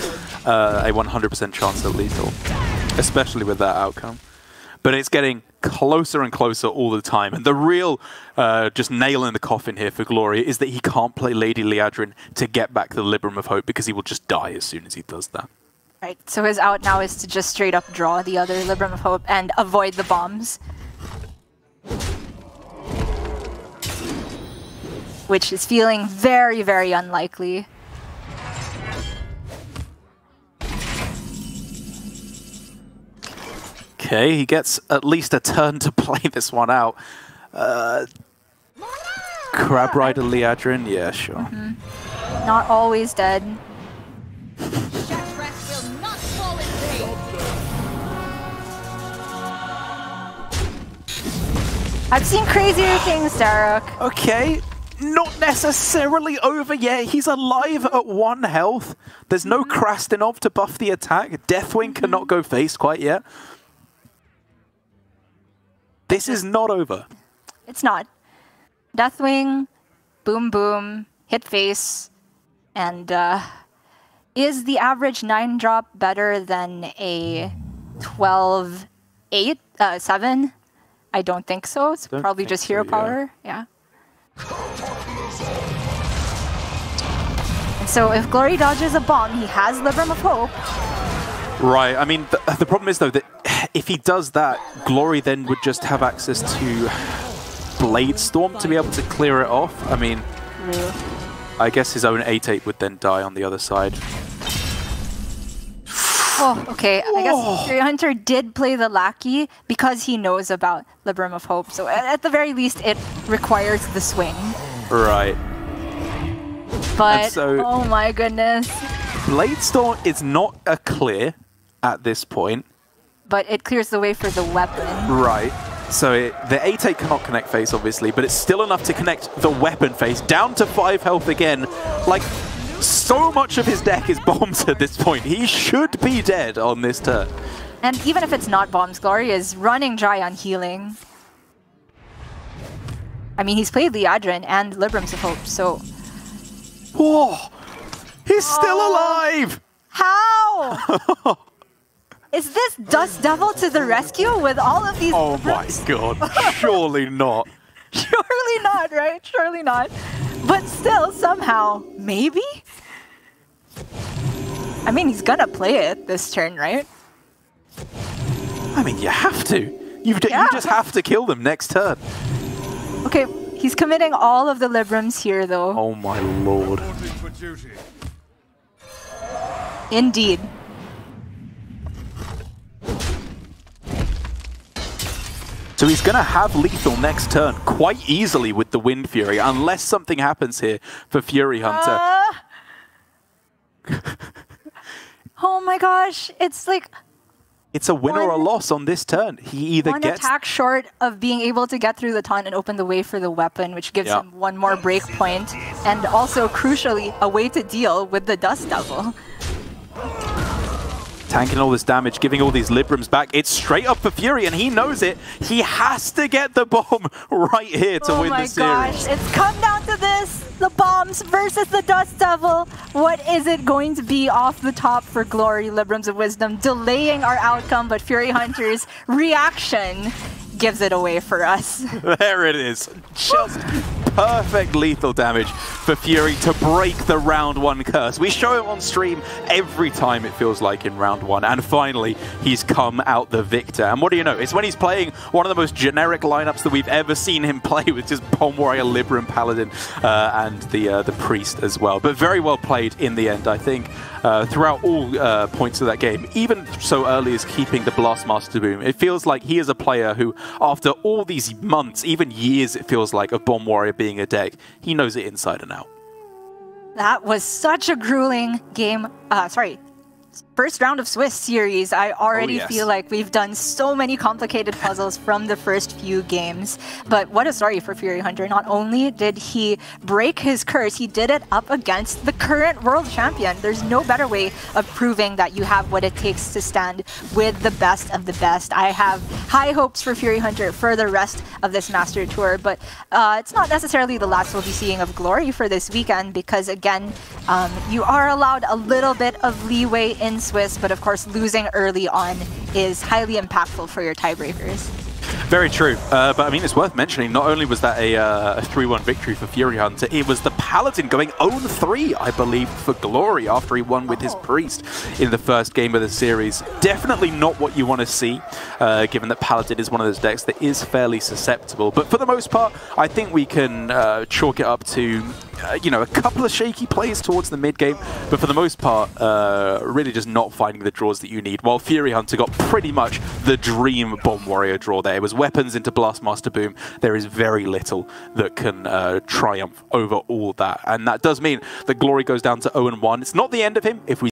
uh, a 100% chance at lethal, especially with that outcome. But it's getting closer and closer all the time. And the real uh, just nail in the coffin here for Glory is that he can't play Lady Liadrin to get back the Libram of Hope because he will just die as soon as he does that. Right, so his out now is to just straight up draw the other Libram of Hope and avoid the bombs. Which is feeling very, very unlikely. Okay, he gets at least a turn to [LAUGHS] play this one out. Uh, Crab Rider Liadrin, yeah, sure. Mm -hmm. Not always dead. I've seen crazier things, Daruk. Okay, not necessarily over yet. He's alive at one health. There's no mm-hmm. Krastinov to buff the attack. Deathwing cannot go face quite yet. This is not over. It's not. Deathwing, boom boom, hit face, and uh, is the average 9 drop better than a 12 8 uh, 7? I don't think so. It's don't probably just hero so, power. Yeah. And so if Glory dodges a bomb, he has Libram of Hope. Right. I mean, the, the problem is, though, that if he does that, Glory then would just have access to Blade Storm to be able to clear it off. I mean, I guess his own 8-8 would then die on the other side. Oh, okay. I guess Furyhunter did play the Lackey because he knows about Libram of Hope. So at the very least, it requires the swing. Right. But, so, oh my goodness. Blade Storm is not a clear at this point. But it clears the way for the weapon. Right. So it, the 8-8 cannot connect face, obviously, but it's still enough to connect the weapon face. Down to 5 health again. Like, so much of his deck is [LAUGHS] bombs at this point. He should be dead on this turn. And even if it's not bombs, Glory is running dry on healing. I mean, he's played Liadrin and Librams of Hope, so... Whoa! He's still oh. alive! How? [LAUGHS] Is this Dust Devil to the rescue with all of these? Oh my god, [LAUGHS] surely not. Surely not, right? Surely not. But still, somehow, maybe? I mean, he's gonna play it this turn, right? I mean, you have to. You've, Yeah. You just have to kill them next turn. Okay, he's committing all of the Librams here, though. Oh my lord. Reporting for duty. Indeed. So he's going to have lethal next turn quite easily with the Wind Fury, unless something happens here for Furyhunter. Uh, [LAUGHS] oh my gosh, it's like it's a win or a loss on this turn. He either one gets attack short of being able to get through the taunt and open the way for the weapon, which gives Yeah. him one more break point, and also, crucially, a way to deal with the Dust Devil. Tanking all this damage, giving all these Librams back. It's straight up for Fury, and he knows it. He has to get the bomb [LAUGHS] right here to oh win the series. Oh my gosh, it's come down to this! The bombs versus the Dust Devil. What is it going to be off the top for Glory, Librams of Wisdom, delaying our outcome, but Furyhunter's [LAUGHS] reaction gives it away for us. [LAUGHS] There it is. Just perfect lethal damage for Fury to break the round one curse. We show him on stream every time it feels like in round one. And finally, he's come out the victor. And what do you know? It's when he's playing one of the most generic lineups that we've ever seen him [LAUGHS] play with just Bomb Warrior, Libram, Paladin, uh, and the, uh, the Priest as well. But very well played in the end, I think, uh, throughout all uh, points of that game. Even so early as keeping the Blastmaster Boom. It feels like he is a player who, after all these months, even years, it feels like, of Bomb Warrior being a deck, he knows it inside and out. That was such a grueling game. Uh, sorry. First round of Swiss series, I already yes. feel like we've done so many complicated puzzles from the first few games. But what a story for Furyhunter. Not only did he break his curse, he did it up against the current world champion. There's no better way of proving that you have what it takes to stand with the best of the best. I have high hopes for Furyhunter for the rest of this Master Tour, but uh, it's not necessarily the last we'll be seeing of Glory for this weekend because, again, um, you are allowed a little bit of leeway in Swiss, but of course, losing early on is highly impactful for your tiebreakers. Very true. Uh, but I mean, it's worth mentioning, not only was that a, uh, 3-1 victory for Furyhunter, it was the Paladin going 0-3, I believe, for Glory after he won with his Priest in the first game of the series. Definitely not what you want to see, uh, given that Paladin is one of those decks that is fairly susceptible. But for the most part, I think we can uh, chalk it up to uh, you know, a couple of shaky plays towards the mid game, but for the most part, uh, really just not finding the draws that you need. While Furyhunter got pretty much the dream Bomb Warrior draw there. It was weapons into Blastmaster Boom. There is very little that can uh, triumph over all that. And that does mean that Glory goes down to 0 1. It's not the end of him if we